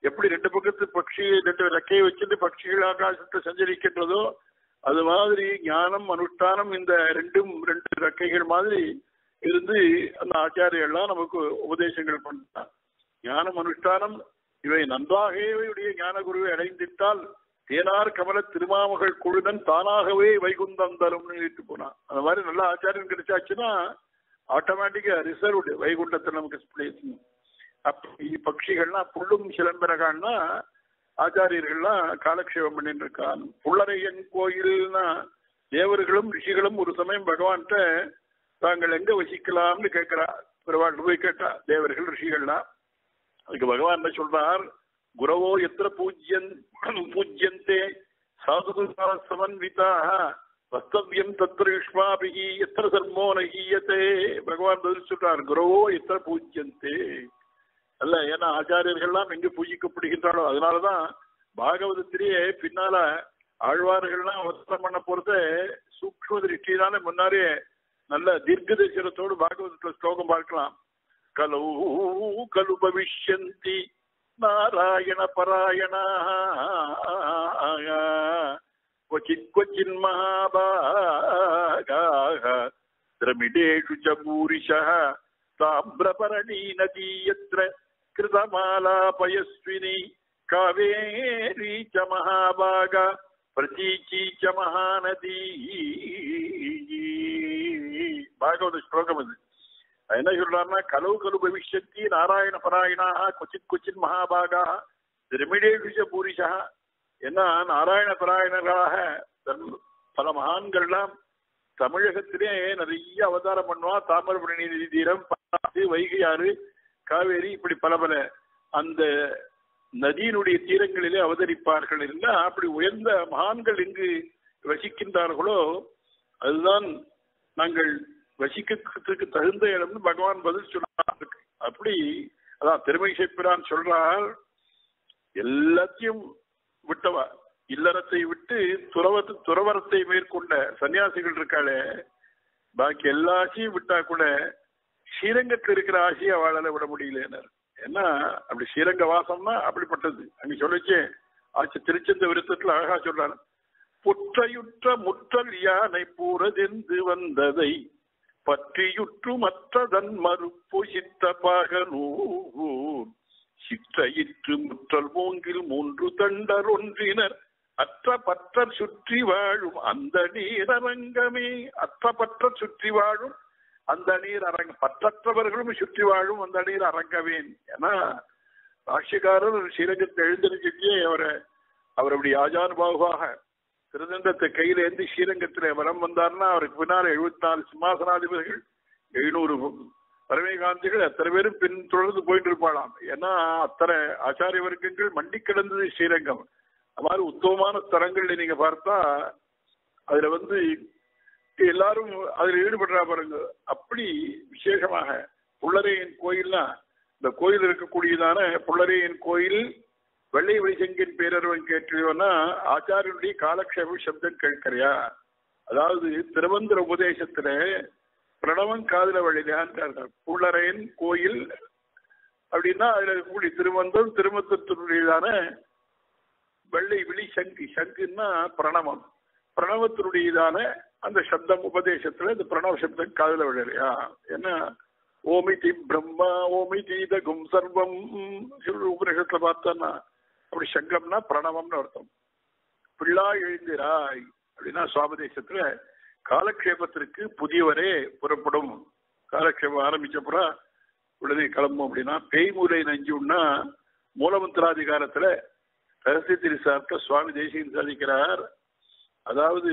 எப்படி ரெண்டு பக்கத்து பட்சி ரெண்டு ரெக்கையை வச்சுட்டு பட்சிகள் ஆகாசத்தை சஞ்சரிக்கின்றதோ அது மாதிரி ஞானம் அனுஷ்டானம் இந்த ரெண்டும் ரெண்டு ரெக்கைகள் மாதிரி இருந்து அந்த ஆச்சாரியெல்லாம் நமக்கு உபதேசங்கள் பண்ணார் ஞானம் அனுஷ்டானம் இவை நன்றாகவே இவருடைய ஞான குருவை அடைந்திட்டால் தேனார் கமல திருமாமகள் குழுதன் தானாகவே வைகுந்தம் தரும்னு எழுதிட்டு போனான். அந்த மாதிரி நல்ல ஆச்சாரியம் கிடைச்சாச்சுன்னா ஆட்டோமேட்டிக்கா ரிசர்வ்டு வைகுண்டத்தை நமக்கு பிளேஸ் அப்படி பட்சிகள்லாம் புள்ளும் சிலம்பரகான்னா ஆச்சாரியர்கள்லாம் காலக்ஷேபம் பண்ணிட்டு இருக்கான் புள்ளரையன் கோயில்னா தேவர்களும் ரிஷிகளும் ஒரு சமயம் பகவான்கிட்ட தாங்கள் எங்க வசிக்கலாம்னு கேட்கிறா பெருவாள் போய் கேட்டா தேவர்கள் ரிஷிகள்லாம் அதுக்கு பகவான் என்ன சொல்றார்? குரவோ எத்திர பூஜ்யன் பூஜ்யந்தே சாது சமன்விதாக வஸ்தவியம் தத்திர யுஷ்மாபிகி எத்திர தர்மோ நகீயத்தே பகவான் பதில் சொல்றார் குரவோ எத்திர பூஜ்யந்தே. அல்ல ஏன்னா ஆச்சாரியர்கள்லாம் எங்கு பூஜிக்கப்படுகின்றாலோ அதனாலதான் பாகவதத்திலேயே பின்னால ஆழ்வார்கள்லாம் அவசரம் பண்ண போறத சூக்ம திருஷ்டினால முன்னாரே நல்ல தீர்க்க தரிசனத்தோடு பாகவதத்துல ஸ்லோகம் பார்க்கலாம் கலு கலு பவிஷ்யந்தி நாராயண பராயணா क्वचित् क्वचिन् महाभागाः द्रमिडेषु च भूरिशः ताम्रपरणी नदी यत्र कृतमालापयस्विनी कावेरी च महाभागा प्रतीची च महानदी பாகவத ஸ்லோகம் இது. என்ன சொல்றாருன்னா கலவு கலு பவிஷ்யத்தி நாராயண பராயணாக கொச்சின் கொச்சின் மகாபாகா திருமிடேஷ பூரிஷா என்ன நாராயண பராயணர்களாக தன் பல மகான்கள்லாம் தமிழகத்திலே நிறைய அவதாரம் பண்ணுவா. தாமிரபரணி நதி தீரம் பாலாறு வைகையாறு காவேரி இப்படி பல பல அந்த நதியினுடைய தீரங்களிலே அவதரிப்பார்கள். இல்ல அப்படி உயர்ந்த மகான்கள் எங்கு வசிக்கின்றார்களோ அதுதான் நாங்கள் வசிக்கிறதுக்கு தகுந்த இடம்னு பகவான் பதில் சொன்னார். அப்படி அதான் திருமை சேர்ப்பிறான் சொல்றார் எல்லாத்தையும் விட்டவா? இல்லறத்தை விட்டு துறவத்து துறவரத்தை மேற்கொண்ட சன்னியாசிகள் இருக்காளே பாக்கி எல்லா ஆசையும் விட்டா கூட ஸ்ரீரங்கத்தில் இருக்கிற ஆசையை அவளால விட முடியலனர் ஏன்னா அப்படி ஸ்ரீரங்க வாசம்னா அப்படிப்பட்டது. அங்க சொல்லிச்சு ஆச்சு திருச்செந்த விருத்தத்துல அழகா சொல்றாரு. புற்றையுற்ற முற்றல் யானை பூரதெந்து வந்ததை பற்றியுற்று மற்றதன் மறுப்பு சித்த பாகனூர் சிற்றையிற்று முற்றல் மூங்கில் மூன்று தண்டர் ஒன்றினர். அற்ற பற்றர் சுற்றி வாழும் அந்த நீரரங்கமே. அற்ற பற்றர் சுற்றி வாழும் அந்த நீர் அரங்க பற்றற்றவர்களும் சுற்றி வாழும் அந்த நீர் அரங்கவேன் ஏன்னா ராட்சியக்காரர் ஸ்ரீரங்கத்தை எழுந்திருக்கே அவரை அவர் அப்படி திருதண்டத்தை கையில ஏந்தி ஸ்ரீரங்கத்திலே வரம் வந்தார்னா அவருக்கு பின்னால் எழுபத்தி நாலு சிம்மாசனாதிபதிகள் எழுநூறு பரமேகாந்திகள் அத்தனை பேரும் பின் தொடர்ந்து போயிட்டு இருப்பாளாம் ஏன்னா அத்தனை ஆச்சாரிய வர்க்கங்கள் மண்டி கிடந்தது ஸ்ரீரங்கம். அது மாதிரி உத்தமமான ஸ்தலங்கள்ல நீங்க பார்த்தா அதுல வந்து எல்லாரும் அதுல ஈடுபடுறா பாருங்க. அப்படி விசேஷமாக உள்ளரையன் கோயில்னா இந்த கோயில் இருக்கக்கூடியதான புள்ளரையின் கோயில் வெள்ளை வைசங்கின் பேரருவன் கேட்டிருவனா ஆச்சாரியனுடைய காலக்ஷேப சப்தம் கேட்கிறியா? அதாவது திருவந்திர உபதேசத்துல பிரணவன் காதல வழிதான்றார்கள் புள்ளரையின் கோயில் அப்படின்னா அதுல இருக்கக்கூடிய திருவந்தம் திருமத்தத்தினுடையதான வெள்ளை விழி சங்கு. சங்குன்னா பிரணவம். பிரணவத்தினுடையதான அந்த சப்தம் உபதேசத்துல இந்த பிரணவ சப்தம் காதல விழலையா என்ன? ஓமிதி பிரம்மா ஓமிதி தகும் சர்வம். சொல்லி உபநிஷத்துல பார்த்தோன்னா அப்படி சங்கம்னா பிரணவம்னு அர்த்தம். பிள்ளா எழுந்திராய் அப்படின்னா சுவாபதேசத்துல காலக்ஷேபத்திற்கு புதியவரே புறப்படும். காலக்ஷேபம் ஆரம்பிச்சப்புறம் உடனே கிளம்பும் அப்படின்னா பேய்மூலை நஞ்சுன்னா மூலமந்திராதிகாரத்துல ரகசிய திருசார்த்த சுவாமி தேசிகன் சாதிக்கிறார். அதாவது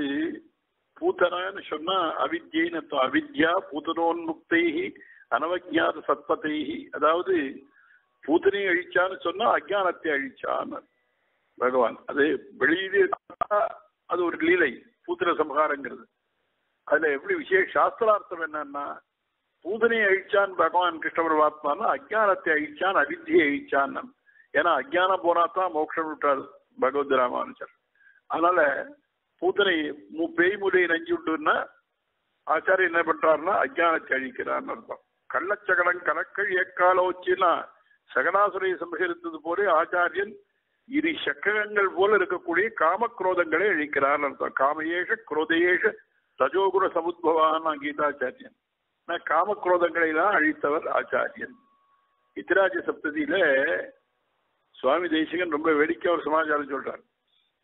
பூத்தனான்னு சொன்னா அவித்யின்னு அவித்யா பூத்தனோன்முக்தைகி அனவஜாத சத்பதைஹி. அதாவது பூத்தனை அழிச்சான்னு சொன்னா அஜானத்தை அழிச்சான்னு பகவான் அது வெளியிலே அது ஒரு லீலை பூத்திர சம்ஹாரங்கிறது. அதுல எப்படி விசேஷ சாஸ்திரார்த்தம் என்னன்னா பூதனை அழிச்சான் பகவான் கிருஷ்ண பரமாத்மானா அஜானத்தை அழிச்சான் அவித்தியை அழிச்சான் ஏன்னா அஜானம் போனா மோட்சம் விட்டார் பகவத் ராமானுஜர் அதனால பூத்தனை மு- பேய் முறையை நஞ்சு விட்டுன்னா ஆச்சாரியர் என்ன பண்றாருன்னா அஜானத்தை அழிக்கிறான்னு அர்த்தம். கள்ளச்சகடம் கலக்கள் வச்சுன்னா சகனாசுரை சம்ஹரித்தது போல ஆச்சாரியன் இரு சக்கரங்கள் போல இருக்கக்கூடிய காமக்ரோதங்களை அழிக்கிறார் அர்த்தம் காமயேஷ குரோதயேஷ ரஜோகுர சமுத்பவான் கீதாச்சாரியன் நான் காமக்ரோதங்களை தான் அழித்தவர் ஆச்சாரியன். இத்திராஜ சப்ததியில சுவாமி தேசிகன் ரொம்ப வேடிக்கை ஒரு சமாச்சாரம் சொல்றார்.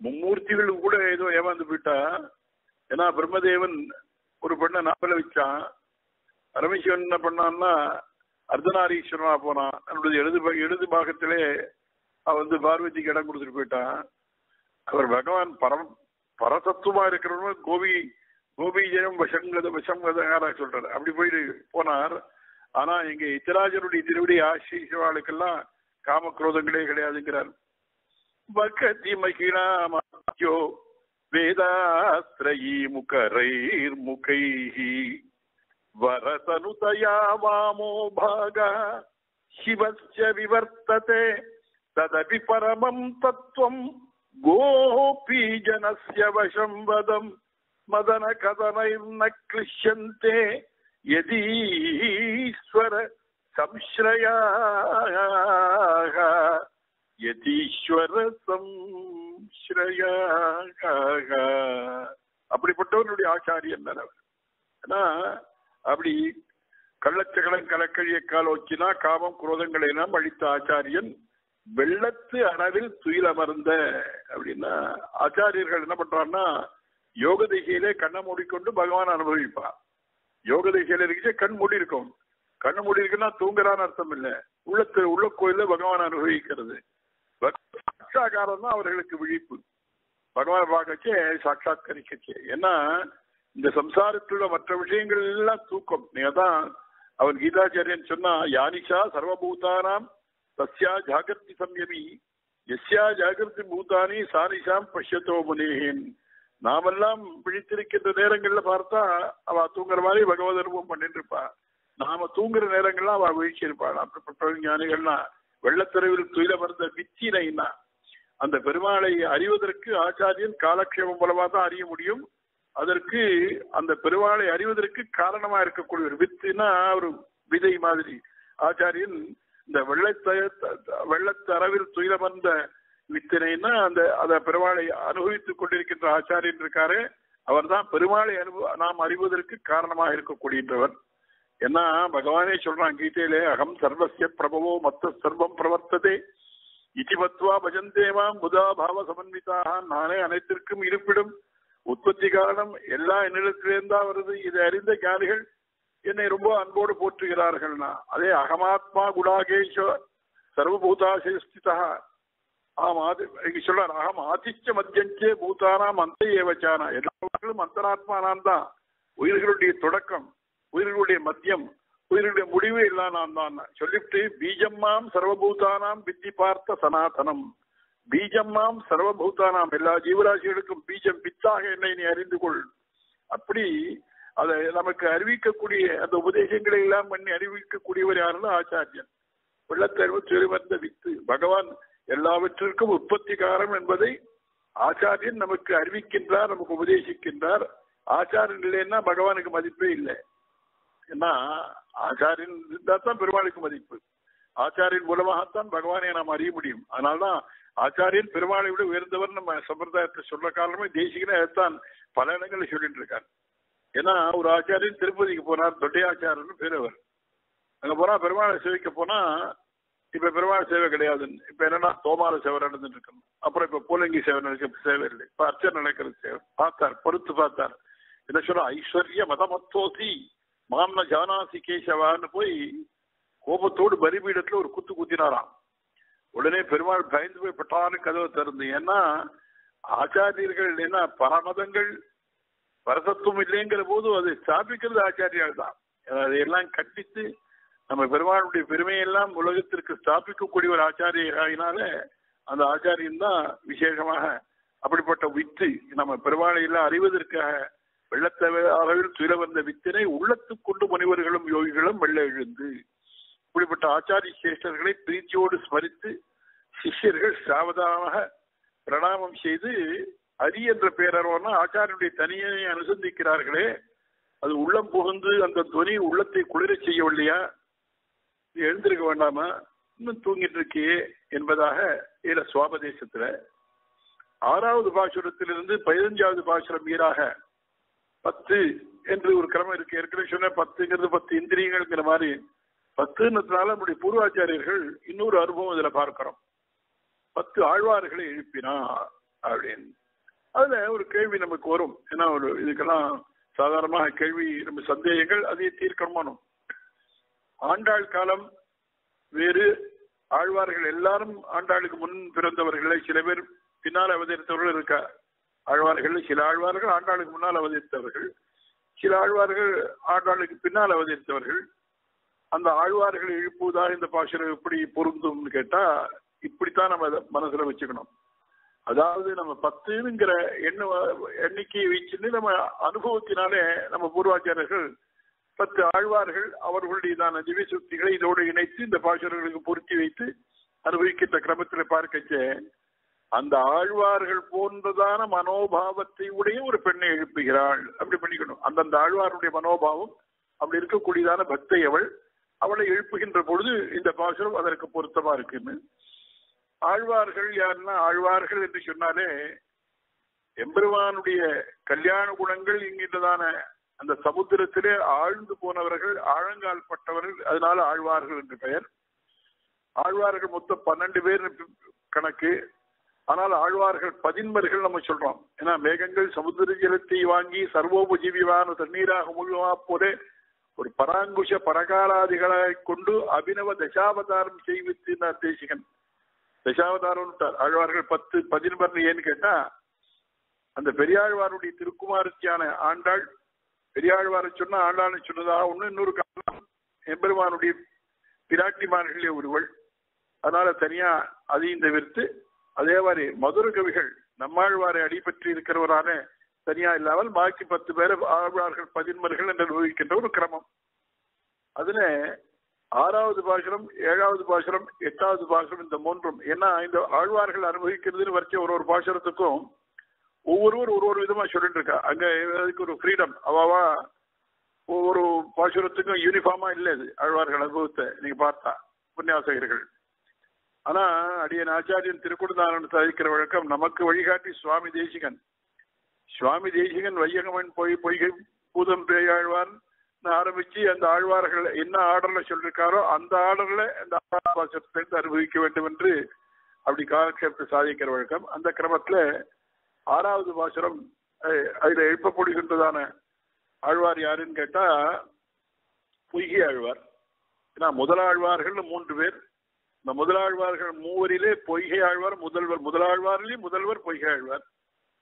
மும்மூர்த்திகளும் கூட ஏதோ ஏமாந்து போயிட்டா ஏன்னா பிரம்மதேவன் ஒரு பெண்ணை நாவல வச்சான். பரமேஸ்வரன் என்ன பண்ணான்னா அர்த்தநாரீஸ்வரனா போனான் அவனுடைய எழுது எழுது பாகத்திலே அவன் வந்து பார்வதிக்கு இடம் கொடுத்துட்டு போயிட்டான். அவர் பகவான் பரம் பரதத்துவமா இருக்கிறவங்க கோபி கோபி ஜெயம் வசங்கத வசங்கதாக சொல்றாரு. அப்படி போயிட்டு போனார். ஆனா எங்க இத்திராஜனுடைய திருவடி ஆசிரியவாளுக்கெல்லாம் காமக்ரோதங்களே கிடையாதுங்கிறார். பகதி மகிழாமோ வேதாஸ்திரயி முகரைர் முகைஹி. வரதனுதயா வாமோ பாகா சிவஸ்ய விவர்த்ததே ததபி பரமம் தத்துவம் கோபீஜனஸ்ய வசம் வதம் மதன கதனைர்ன கிளிஷ்யந்தே யதீஸ்வர சம்ஸ்ரயாக யதீஸ்வர சம்ஸ்ரயாக அப்படிப்பட்டவனுடைய ஆச்சாரியன் தான் அவர். ஏன்னா அப்படி கள்ளச்சகலம் கலக்கழிய காலோச்சினா காமம் குரோதங்களை எல்லாம் அழித்த ஆச்சாரியன் வெள்ளத்து அளவில் துயிலமர்ந்த அப்படின்னா ஆச்சாரியர்கள் என்ன பண்றான்னா யோக திசையிலே கண்ணை மூடிக்கொண்டு பகவான் அனுபவிப்பான் யோக திசையில இருந்துச்சு கண் மூடி இருக்கும். கண்ணு மூடி இருக்குன்னா தூங்குறான்னு அர்த்தம் இல்ல. உள்ளத்து உள்ள கோயில பகவான் அனுபவிக்கிறது. சாட்சாகாரம் தான் அவர்களுக்கு விழிப்பு. பகவான் பார்க்கச்சே சாட்சாத்கரிக்கச்சே ஏன்னா இந்த சம்சாரத்துல மற்ற விஷயங்கள் எல்லாம் தூக்கம். நீங்க தான் அவன் கீதாச்சாரியன் சொன்னா யானிஷா சர்வபூதானாம் தஸ்யா ஜாகிருதி சம்யமி எஸ்யா ஜாகிருதி பூதானி சானிஷாம் பஷ்யத்தோ முனேன் நாமெல்லாம் பிழித்திருக்கின்ற நேரங்கள்ல பார்த்தா அவ தூங்குற மாதிரி பகவத் அனுபவம் பண்ணிட்டு இருப்பா நாம தூங்குற நேரங்கள்லாம் அவ வீழ்ச்சியிருப்பாள் அப்படிப்பட்ட ஞானிகள்னா வெள்ளத்தரவில் துயில மறந்த விச்சினைன்னா அந்த பெருமாளை அறிவதற்கு ஆச்சாரியன் காலக்ஷேபம் மூலமா தான் அறிய முடியும். அதற்கு அந்த பெருமாளை அறிவதற்கு காரணமா இருக்கக்கூடிய ஒரு வித்துனா ஒரு விதை மாதிரி. ஆச்சாரியன் இந்த வெள்ளத்த வெள்ளத்தரவில் துயிலமர்ந்த வித்தனைன்னா அந்த அந்த பெருமாளை அனுபவித்துக் கொண்டிருக்கின்ற ஆச்சாரியன் இருக்காரு. அவர் தான் பெருமாளை அனுபவ நாம் அறிவதற்கு காரணமாக இருக்கக்கூடியவர். ஏன்னா பகவானே சொல்றான் கீதையிலே அகம் சர்வசிய பிரபவோ மத்த சர்வம் பிரவர்த்ததே. இதிபத்வா பஜந்தேவாம் புதா பாவ சமன்விதாக நானே அனைத்திற்கும் இருப்பிடும். உற்பத்தி காரணம் எல்லா என்னிடத்திலேருந்தா வருது. இதை அறிந்த ஞானிகள் என்னை ரொம்ப அன்போடு போற்றுகிறார்கள்னா அதே அகமாத்மா குடாகேஷ சர்வபூதாசேஸ்திதா ஆம் ஆதி சொல்றார் அகம் ஆதிச்ச மத்தியஞ்சே பூதானாம் அந்த ஏவச்சானா. எல்லாவர்களும் அந்தராத்மா நான் தான். உயிர்களுடைய தொடக்கம் உயிர்களுடைய மத்தியம் உயிர்களுடைய முடிவு எல்லாம் நான் தான். சொல்லிவிட்டு பீஜம்மாம் சர்வபூதானாம் வித்தி பார்த்த சனாதனம். பீஜம்மாம் சர்வபூதானாம். எல்லா ஜீவராசிகளுக்கும் பீஜம் வித்தாக என்னை நீ அறிந்து கொள். அப்படி அதை நமக்கு அறிவிக்கக்கூடிய அந்த உபதேசங்களை எல்லாம் பண்ணி அறிவிக்கக்கூடியவர் யாருன்னா ஆச்சாரியன். வெள்ளத்தறிவு வந்த வித்து. பகவான் எல்லாவற்றிற்கும் உற்பத்தி காரம் என்பதை ஆச்சாரியன் நமக்கு அறிவிக்கின்றார் நமக்கு உபதேசிக்கின்றார். ஆச்சாரியன் இல்லைன்னா பகவானுக்கு மதிப்பே இல்லை. ஏன்னா ஆச்சாரியன் இருந்தால் தான் பெருமாளுக்கு மதிப்பு. ஆச்சாரியன் மூலமாகத்தான் பகவானை நாம் அறிய முடியும். அதனால்தான் ஆச்சாரியன் பெருமாளை விட உயர்ந்தவர் நம்ம சம்பிரதாயத்தை சொல்ற காரணமே தேசிகனே தான் பல இடங்களில் சொல்லிட்டு இருக்கார். ஏன்னா ஒரு ஆச்சாரியன் திருப்பதிக்கு போனார் தொட்டையாச்சாரன்னு பேர் அவர். அங்க போனா பெருமாளை சேவைக்க போனா இப்ப பெருமாள் சேவை கிடையாதுன்னு இப்ப என்னன்னா தோமால சேவை நடந்துட்டு இருக்கணும் அப்புறம் இப்ப பூலங்கி சேவை நடக்க சேவை இல்லை. இப்ப அர்ச்சனை நடக்கிறது சேவை. பார்த்தார் பொறுத்து பார்த்தார். என்ன சொல்ல ஐஸ்வர்ய மதமத்தோசி மாம்ன ஜானாசி கேசவான்னு போய் கோபத்தோடு பலிபீடத்துல ஒரு குத்து குத்தினாராம். உடனே பெருமாள் பயந்து போய் பட்டான்னு கதவை திறந்து ஏன்னா ஆச்சாரியர்கள் என்ன பரமதங்கள் பரசத்துவம் இல்லைங்கிற போது அதை ஸ்தாபிக்கிறது ஆச்சாரியால் தான் அதையெல்லாம் கட்டித்து நம்ம பெருமாளுடைய பெருமையெல்லாம் உலகத்திற்கு ஸ்தாபிக்கக்கூடிய ஒரு ஆச்சாரியனால அந்த ஆச்சாரியன் தான் விசேஷமாக அப்படிப்பட்ட வித்து நம்ம பெருமாளை எல்லாம் அறிவதற்காக வெள்ளத்தவ அளவில் துயில வந்த வித்தினை உள்ளத்துக்கொண்டு முனிவர்களும் யோகிகளும் வெள்ள எழுந்து இப்படிப்பட்ட ஆச்சாரிய சிரேஷ்டர்களை பிரீத்தியோடு ஸ்மரித்து சிஷ்யர்கள் சாவதானமாக பிரணாமம் செய்து அரி என்ற பேரர்வனா ஆச்சாரியனுடைய தனியனை அனுசந்திக்கிறார்களே அது உள்ளம் புகுந்து அந்த துவனி உள்ளத்தை குளிரச் செய்யவில்லையா? நீ எழுந்திருக்க வேண்டாமா? இன்னும் தூங்கிட்டு இருக்கியே என்பதாக இதுல சுவாபதேசத்துல ஆறாவது பாசுரத்திலிருந்து பதினஞ்சாவது பாசுரம் ஈராக பத்து என்று ஒரு கிரமம் இருக்கு. ஏற்கனவே சொன்ன பத்துங்கிறது பத்து இந்திரியங்கள்ங்கிற மாதிரி. பத்துனத்தினால நம்முடைய பூர்வாச்சாரியர்கள் இன்னொரு அனுபவம் இதுல பார்க்கிறோம். பத்து ஆழ்வார்களை எழுப்பினா அப்படின்னு. அதுல ஒரு கேள்வி நமக்கு வரும். ஏன்னா ஒரு இதுக்கெல்லாம் சாதாரணமாக கேள்வி நம்ம சந்தேகங்கள் அதை தீர்க்கணும் ஆண்டாள் காலம் வேறு ஆழ்வார்கள் எல்லாரும் ஆண்டாளுக்கு முன் பிறந்தவர்களை. சில பேர் பின்னால் அவதரித்தவர்கள் இருக்கா ஆழ்வார்கள் சில ஆழ்வார்கள் ஆண்டாளுக்கு முன்னால் அவதரித்தவர்கள். சில ஆழ்வார்கள் ஆண்டாளுக்கு பின்னால் அவதரித்தவர்கள். அந்த ஆழ்வார்கள் எழுப்புவதாக இந்த பாசுரம் எப்படி பொருந்தும்னு கேட்டா இப்படித்தான் நம்ம அதை மனசுல வச்சுக்கணும். அதாவது நம்ம பத்துங்கிற எண்ண எண்ணிக்கையை வச்சுன்னு நம்ம அனுபவத்தினாலே நம்ம பூர்வாச்சாரர்கள் பத்து ஆழ்வார்கள் அவர்களுடையதான திவ்ய சுக்திகளை இதோடு இணைத்து இந்த பாசுரங்களுக்கு பொருத்தி வைத்து அனுபவிக்கின்ற கிரமத்தில் பார்க்கச்ச அந்த ஆழ்வார்கள் போன்றதான மனோபாவத்தை உடைய ஒரு பெண்ணை எழுப்புகிறாள். அப்படி பண்ணிக்கணும். அந்தந்த ஆழ்வாருடைய மனோபாவம் அப்படி இருக்கக்கூடியதான பக்தை அவள். அவளை எழுப்புகின்ற பொழுது இந்த பாசுரம் அதற்கு பொருத்தமா இருக்குன்னு. ஆழ்வார்கள் யாருன்னா ஆழ்வார்கள் என்று சொன்னாலே எம்பெருமானுடைய கல்யாண குணங்கள் என்கின்றதான அந்த சமுத்திரத்திலே ஆழ்ந்து போனவர்கள் ஆழங்கால் பட்டவர்கள் அதனால ஆழ்வார்கள் என்று பெயர். ஆழ்வார்கள் மொத்தம் பன்னெண்டு பேர் கணக்கு. ஆனால் ஆழ்வார்கள் பதின்மர்கள் நம்ம சொல்றோம். ஏன்னா மேகங்கள் சமுத்திர ஜலத்தை வாங்கி சர்வோபஜீவியான தண்ணீராக முழுவா போல ஒரு பராங்குஷ பரகாலாதிகளை கொண்டு அபினவ தசாவதாரம் செய்வித்தினார் தேசிகன். தசாவதாரம் ஆழ்வார்கள் பத்து பதினொன்று ஏன்னு கேட்டா அந்த பெரியாழ்வாருடைய திருக்குமாரத்தியான ஆண்டாள் பெரியாழ்வாரை சொன்னா ஆண்டாளை சொன்னதாக ஒண்ணு இன்னொரு காரணம் எம்பெருமானுடைய பிராட்டிமார்களே ஒருவள். அதனால தனியா அதையும் தவிர்த்து அதே மாதிரி மதுர கவிகள் நம்மாழ்வாரை அடிபற்றி இருக்கிறவரான தனியா இல்லாமல் பாக்கி பத்து பேர் ஆழ்வார்கள் பதின்மர்கள் என்று நிர்வகிக்கின்ற ஒரு கிரமம். அதுல ஆறாவது பாசுரம் ஏழாவது பாசுரம் எட்டாவது பாசுரம் இந்த மூன்றும். ஏன்னா இந்த ஆழ்வார்கள் அனுபவிக்கிறதுன்னு வரைக்கும் ஒரு ஒரு பாசுரத்துக்கும் ஒவ்வொருவர் ஒரு ஒரு விதமா சொல்லிட்டு இருக்கா. அங்க அதுக்கு ஒரு ஃப்ரீடம் அவாவா ஒவ்வொரு பாசுரத்துக்கும் யூனிஃபார்மா இல்லை அது. ஆழ்வார்கள் அனுபவத்தை நீங்க பார்த்தா உபன்யாசகர்கள். ஆனா அடியன் ஆச்சாரியன் திருக்குடுதாரன் சாதிக்கிற வழக்கம் நமக்கு வழிகாட்டி சுவாமி தேசிகன். சுவாமி தேசிகன் வையகமன் போய் பொய்கை பூதம் பேயாழ்வான் ஆரம்பிச்சு அந்த ஆழ்வார்கள் என்ன ஆர்டர்ல சொல்லிருக்காரோ அந்த ஆர்டர்ல அந்த ஆழ்வாசத்திலிருந்து அனுபவிக்க வேண்டும் என்று அப்படி காலக்ஷேபத்தை சாதிக்கிற வழக்கம். அந்த கிரமத்துல ஆறாவது பாசுரம் அதுல எழுப்பப்படுகின்றதான ஆழ்வார் யாருன்னு கேட்டா பொய்கை ஆழ்வார். ஏன்னா முதலாழ்வார்கள் மூன்று பேர். இந்த முதலாழ்வார்கள் மூவரிலே பொய்கை ஆழ்வார் முதல்வர் முதலாழ்வாரிலே முதல்வர் பொய்கை ஆழ்வார்.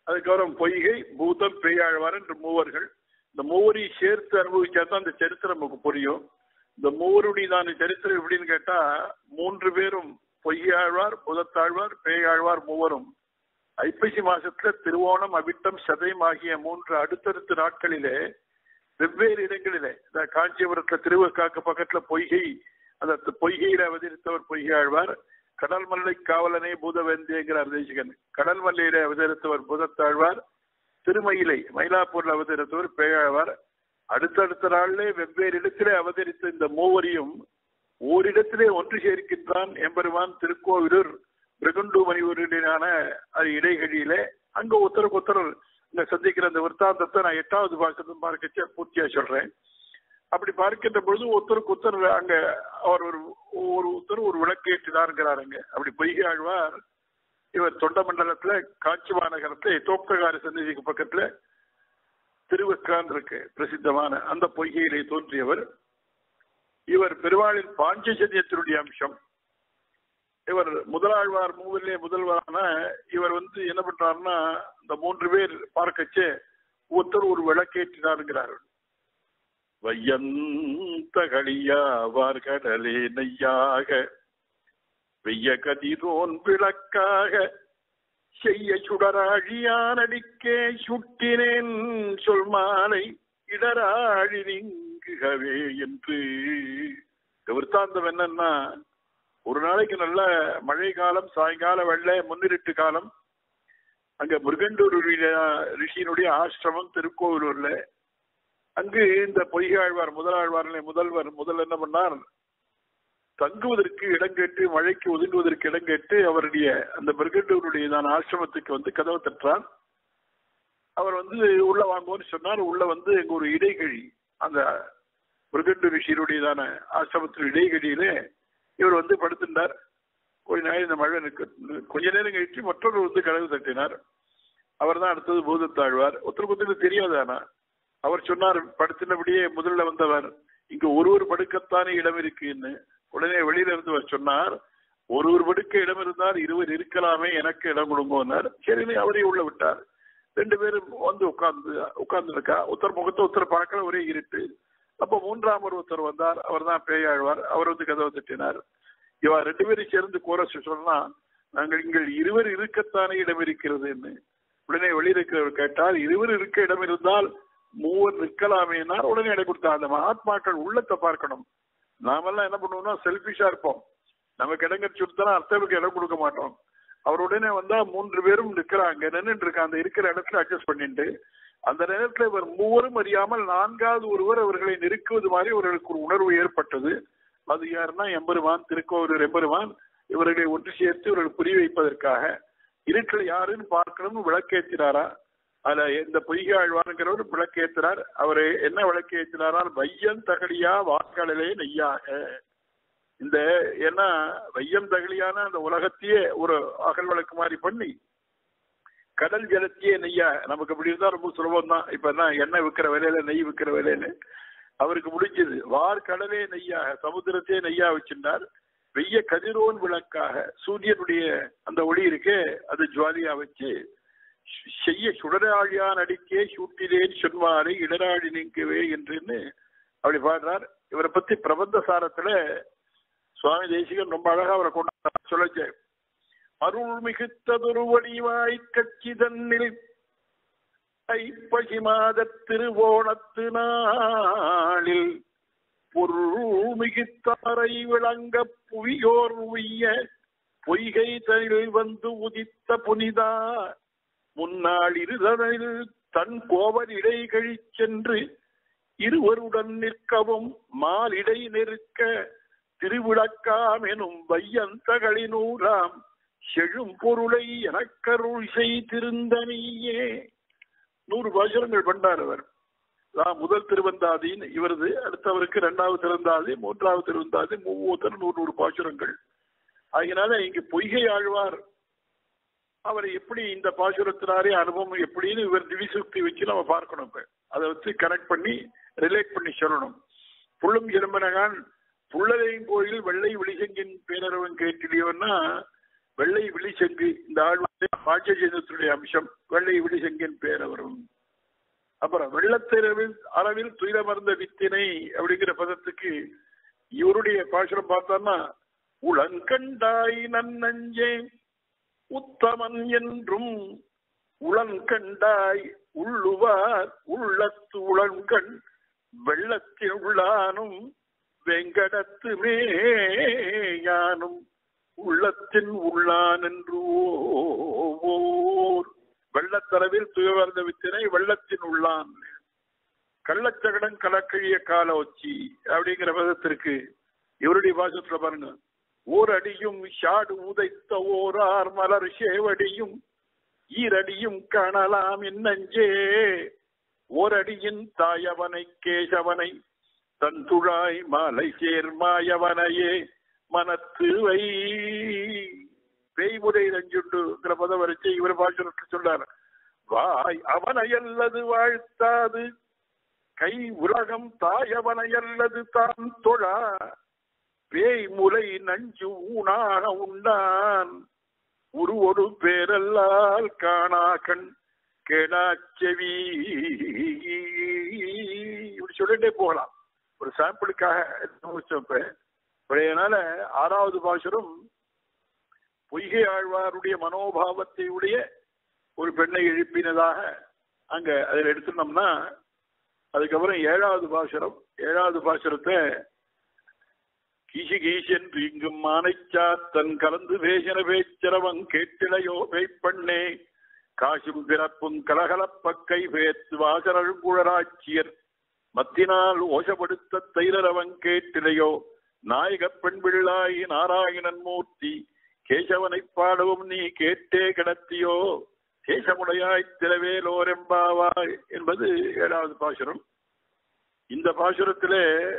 அதுக்கப்புறம் பொய்கை பூதம் பேயாழ்வார் என்று மூவர்கள். இந்த மூவரை சேர்த்து அனுபவிச்சா தான் அந்த சரித்திரம் நமக்கு புரியும். இந்த மூவருடையதான சரித்திரம் எப்படின்னு கேட்டா மூன்று பேரும் பொய்யாழ்வார் புதத்தாழ்வார் பேயாழ்வார் மூவரும். ஐப்பசி மாசத்துல திருவோணம் அவிட்டம் சதயம் ஆகிய மூன்று அடுத்தடுத்த நாட்களிலே வெவ்வேறு இடங்களிலே இந்த காஞ்சிபுரத்துல திருவக்காக்கு பக்கத்துல பொய்கை அந்த பொய்கையில அவதரித்தவர் பொய்கை ஆழ்வார் கடல் மல்லை காவலனே பூதவேந்தேங்கிறார் தேசிகன் கடல் மல்லையில அவதரித்தவர் பூதத்தாழ்வார் திருமயிலை மயிலாப்பூர்ல அவதரித்தவர் பேயாழ்வார். அடுத்தடுத்த நாளிலே வெவ்வேறு இடத்திலே அவதரித்த இந்த மூவரையும் ஓரிடத்திலே ஒன்று சேர்க்கின்றான் எம்பெருமான் திருக்கோவிலூர் பிரகுண்டு மணிவருடனான அது இடைகழியிலே. அங்க ஒருத்தருக்கு ஒருத்தர் இந்த சந்திக்கிற அந்த விற்த்தாந்தத்தை நான் எட்டாவது பாக்கத்தும் பார்க்கச்ச பூர்த்தியா சொல்றேன். அப்படி பார்க்கின்ற பொழுது ஒருத்தருக்கு ஒருத்தர் அங்க அவர் ஒரு ஒரு ஒருத்தர் ஒரு விளக்கேற்றினாருங்கிறாருங்க அப்படி பொய்கை ஆழ்வார் இவர் தொண்ட மண்டலத்துல காஞ்சி மாநகரத்துல தோப்தகாரி சந்நிதிக்கு பக்கத்துல திருவக்கான் இருக்கு பிரசித்தமான. அந்த பொய்கையிலே தோன்றியவர். இவர் பெருமாளின் பாஞ்சஜன்யத்தினுடைய அம்சம். இவர் முதலாழ்வார் மூவிலே முதல்வரான இவர் வந்து என்ன பண்றாருன்னா இந்த மூன்று பேர் பார்க்கச்சே ஒருத்தர் ஒரு வையந்த கழியாவார் கடலே நெய்யாக வெய்ய கதிரோன் விளக்காக செய்ய சுடராழியானடிக்கே சுட்டினேன் சொல் மாலை இடராழி நீங்குகவே என்று. விற்த்தாந்தம் என்னன்னா ஒரு நாளைக்கு நல்ல மழை காலம் சாயங்கால வெள்ளை முன்னிருட்டு காலம். அங்க முருகண்டூர் ரிஷியினுடைய ஆசிரமம் திருக்கோவிலூர்ல. அங்கு இந்த பொய்காழ்வார் முதலாழ்வார் முதல்வர் முதல் என்ன பண்ணார்? தங்குவதற்கு இடம் கேட்டு மழைக்கு ஒதுங்குவதற்கு இடம் கேட்டு அவருடைய அந்த மிருகண்டூருடைய தான் ஆசிரமத்துக்கு வந்து கதவை தட்டுறார். அவர் வந்து உள்ள வாங்குவோம்னு சொன்னார். உள்ள வந்து எங்க ஒரு இடைகழி அந்த மிருகண்டு ரிஷியருடையதான ஆசிரமத்தில் இடைகழியிலே இவர் வந்து படுத்திருந்தார். கொஞ்ச நேரம் இந்த மழை கொஞ்ச நேரம் கழிச்சு மற்றொரு வந்து கதவு தட்டினார். அவர் தான் அடுத்தது பூதத்தாழ்வார். ஒருத்தருக்கு ஒருத்தருக்கு தெரியாது ஆனா. அவர் சொன்னார் படுத்தினபடியே முதல்ல வந்தவர் இங்கு ஒருவர் படுக்கத்தானே இடம் இருக்குன்னு உடனே வெளியில இருந்து அவர் சொன்னார் ஒருவர் படுக்க இடம் இருந்தால் இருவர் இருக்கலாமே எனக்கு இடம் கொடுங்கன்னார். சரின்னு அவரே உள்ள விட்டார். ரெண்டு பேரும் வந்து உட்கார்ந்து உட்கார்ந்து இருக்கா ஒருத்தர் முகத்தை ஒருத்தர் பார்க்கல ஒரே இருட்டு. அப்ப மூன்றாம் ஒருத்தர் வந்தார். அவர் தான் பேயாழ்வார் அவர் வந்து கதவை தட்டினார். இவா ரெண்டு பேரும் சேர்ந்து கோரஸ் சொன்னா நாங்கள் இங்கள் இருவர் இருக்கத்தானே இடம் இருக்கிறதுன்னு உடனே வெளியிருக்கிறவர் கேட்டால் இருவர் இருக்க இடம் இருந்தால் மூவர் நிற்கலாமேனார் உடனே எடை கொடுத்தார். அந்த மகாத்மாக்கள் உள்ளத்தை பார்க்கணும். நாமெல்லாம் என்ன பண்ணுவோம்னா செல்பிஷா இருப்போம். நமக்கு இடம் கொடுத்தா அர்த்தவுக்கு இடம் கொடுக்க மாட்டோம். அவர் உடனே வந்தா மூன்று பேரும் நிற்கிறாங்க. நின்றுட்டு இருக்க அந்த இருக்கிற இடத்துல அட்ஜஸ்ட் பண்ணிட்டு அந்த நேரத்துல இவர் மூவரும் அறியாமல் நான்காவது ஒருவர் அவர்களை நெருக்குவது மாதிரி அவர்களுக்கு ஒரு உணர்வு ஏற்பட்டது. அது யாருன்னா எம்பெருமான் திருக்கோவிலூர் எம்பெருமான். இவர்களை ஒன்று சேர்த்து இவர்கள் புரிய வைப்பதற்காக இருட்டில் யாருன்னு பார்க்கணும்னு விளக்கேற்றினாரா அதுல இந்த பொய்கை ஆழ்வாருங்கிறவர் விளக்கேற்றினார் அவரு என்ன விளக்கேற்றினாரால் வையம் தகடியா வாக்களிலே நெய்யாக. இந்த ஏன்னா வையம் தகலியான அந்த உலகத்தையே ஒரு அகல் வழக்கு மாதிரி பண்ணி கடல் ஜலத்தையே நெய்யா. நமக்கு இப்படி இருந்தா ரொம்ப சுலபம் தான். இப்ப என்ன எண்ணெய் விற்கிற விலையில நெய் விற்கிற விலைன்னு. அவருக்கு முடிஞ்சது. வார் கடலே நெய்யாக சமுத்திரத்தையே நெய்யா வச்சிருந்தார் வெய்ய கதிரோன் விளக்காக சூரியனுடைய அந்த ஒளி இருக்கே அது ஜுவாலியா வச்சு செய்ய சுடராழியான் அடிக்கே சூட்டிலேன் சொன்மாரை இடராழி நீங்கவே என்றுன்னு அப்படி பாடுறார். இவரை பத்தி பிரபந்த சாரத்துல சுவாமி தேசிகன் ரொம்ப அழகா அவரை கொண்டாட சொல்லச்சு அருள் மிகுத்ததொரு வடிவாய் கட்சி தன்னில் ஐப்பசி மாத திருவோணத்து நாளில் பொருள் மிகுத்தாரை விளங்க புவியோர் உய்ய பொய்கை தனில் வந்து உதித்த புனிதா முன்னாள் இருதனில் தன் கோவல் இடை கழிச் சென்று இருவருடன் நிற்கவும் மாலிடை நெருக்க திருவிளக்காம் எனும் வையந்தகளினூராம் செழும் பொருளை எனக்கருள் செய்திருந்தனையே. நூறு பாசுரங்கள் பண்ணார் அவர். நான் முதல் திருவந்தாதின் இவரது அடுத்தவருக்கு இரண்டாவது திருவந்தாதி மூன்றாவது திருவந்தாதி மூவத்தர் நூறு நூறு பாசுரங்கள். அதனால இங்கு பொய்கை ஆழ்வார். அவரை எப்படி இந்த பாசுரத்தினாரே அனுபவம் எப்படின்னு இவர் திவிசுக்தி வச்சு நம்ம பார்க்கணும் இப்ப. அதை வச்சு கனெக்ட் பண்ணி ரிலேட் பண்ணி சொல்லணும். புள்ளும் எலும்பனகான் புள்ளதையும் கோயில் வெள்ளை விழிசங்கின் பேரரவன் கேட்டியவன்னா வெள்ளை விழிசங்கு இந்த ஆழ்வாரே பாட்சஜேந்திரத்துடைய அம்சம் வெள்ளை விழிசங்கின் பேரவரும் அப்புறம் வெள்ளத்திரவில் அளவில் துயரமர்ந்த வித்தினை அப்படிங்கிற பதத்துக்கு இவருடைய பாசுரம் பார்த்தோம்னா உளங்கண்டாய் நன்னஞ்சேன் உத்தமன் என்றும் உளங்கண்டாய் உள்ளுவார் உள்ளத்து உளங்கண் வெள்ளத்தில் உள்ளானும் வெங்கடத்து மேயானும் உள்ளத்தின் உள்ளான் என்று ஓர் வெள்ளத்தளவில் துயவர்ந்த வித்தினை வெள்ளத்தின் உள்ளான். கள்ளச்சகடன் கலக்கழிய கால ஒச்சி அப்படிங்கிற பதத்திற்கு இவருடைய பாசத்துல பாருங்க. ஓரடியும் ஷாடு உதைத்த ஓரார் மலர் சேவடியும் ஈரடியும் காணலாம் என்னஞ்சே ஓரடியின் தாயவனை கேசவனை தன் துழாய் மாலை சேர்மாயவனையே மனத்து வை. பேய்முறை நஞ்சுண்டுங்கிற பத வரைச்சு இவர் பாட்டு சொல்றார். வாய் அவனையல்லது வாழ்த்தாது கை உலகம் தாயவனையல்லது தான் தொழா. பேய் முலை நஞ்சு ஊனாக உண்டான். ஒரு பேரல்லால் காணா கண் கேடாச்செவி. இப்படி சொல்லிட்டே போகலாம். ஒரு சாம்பிளுக்காக பழையனால ஆறாவது பாசுரம் பொய்கை ஆழ்வாருடைய மனோபாவத்தை உடைய ஒரு பெண்ணை எழுப்பினதாக அங்க அதில் எடுத்துனோம்னா அதுக்கப்புறம் ஏழாவது பாசுரம் ஏழாவது பாசுரத்தை கீசி கீசென்று இங்கும் மானைச்சாத்தன் கலந்து பேசின பேச்சரவன் கேட்டிலையோ பெய்ப்பண்ணே. காசும் பிறப்பும் கலகலப்பக்கை பேத்து வாசரழுங்குழராட்சியர் மத்தினால் ஓசப்படுத்த தைரரவன் கேட்டிலையோ. நாயகப் பெண் பிள்ளாய் நாராயணன் மூர்த்தி கேசவனைப் பாடவும் நீ கேட்டே கிடத்தியோ. கேசமுடையாய் திரவேலோரெம்பாவாய் என்பது ஏழாவது பாசுரம். இந்த பாசுரத்திலே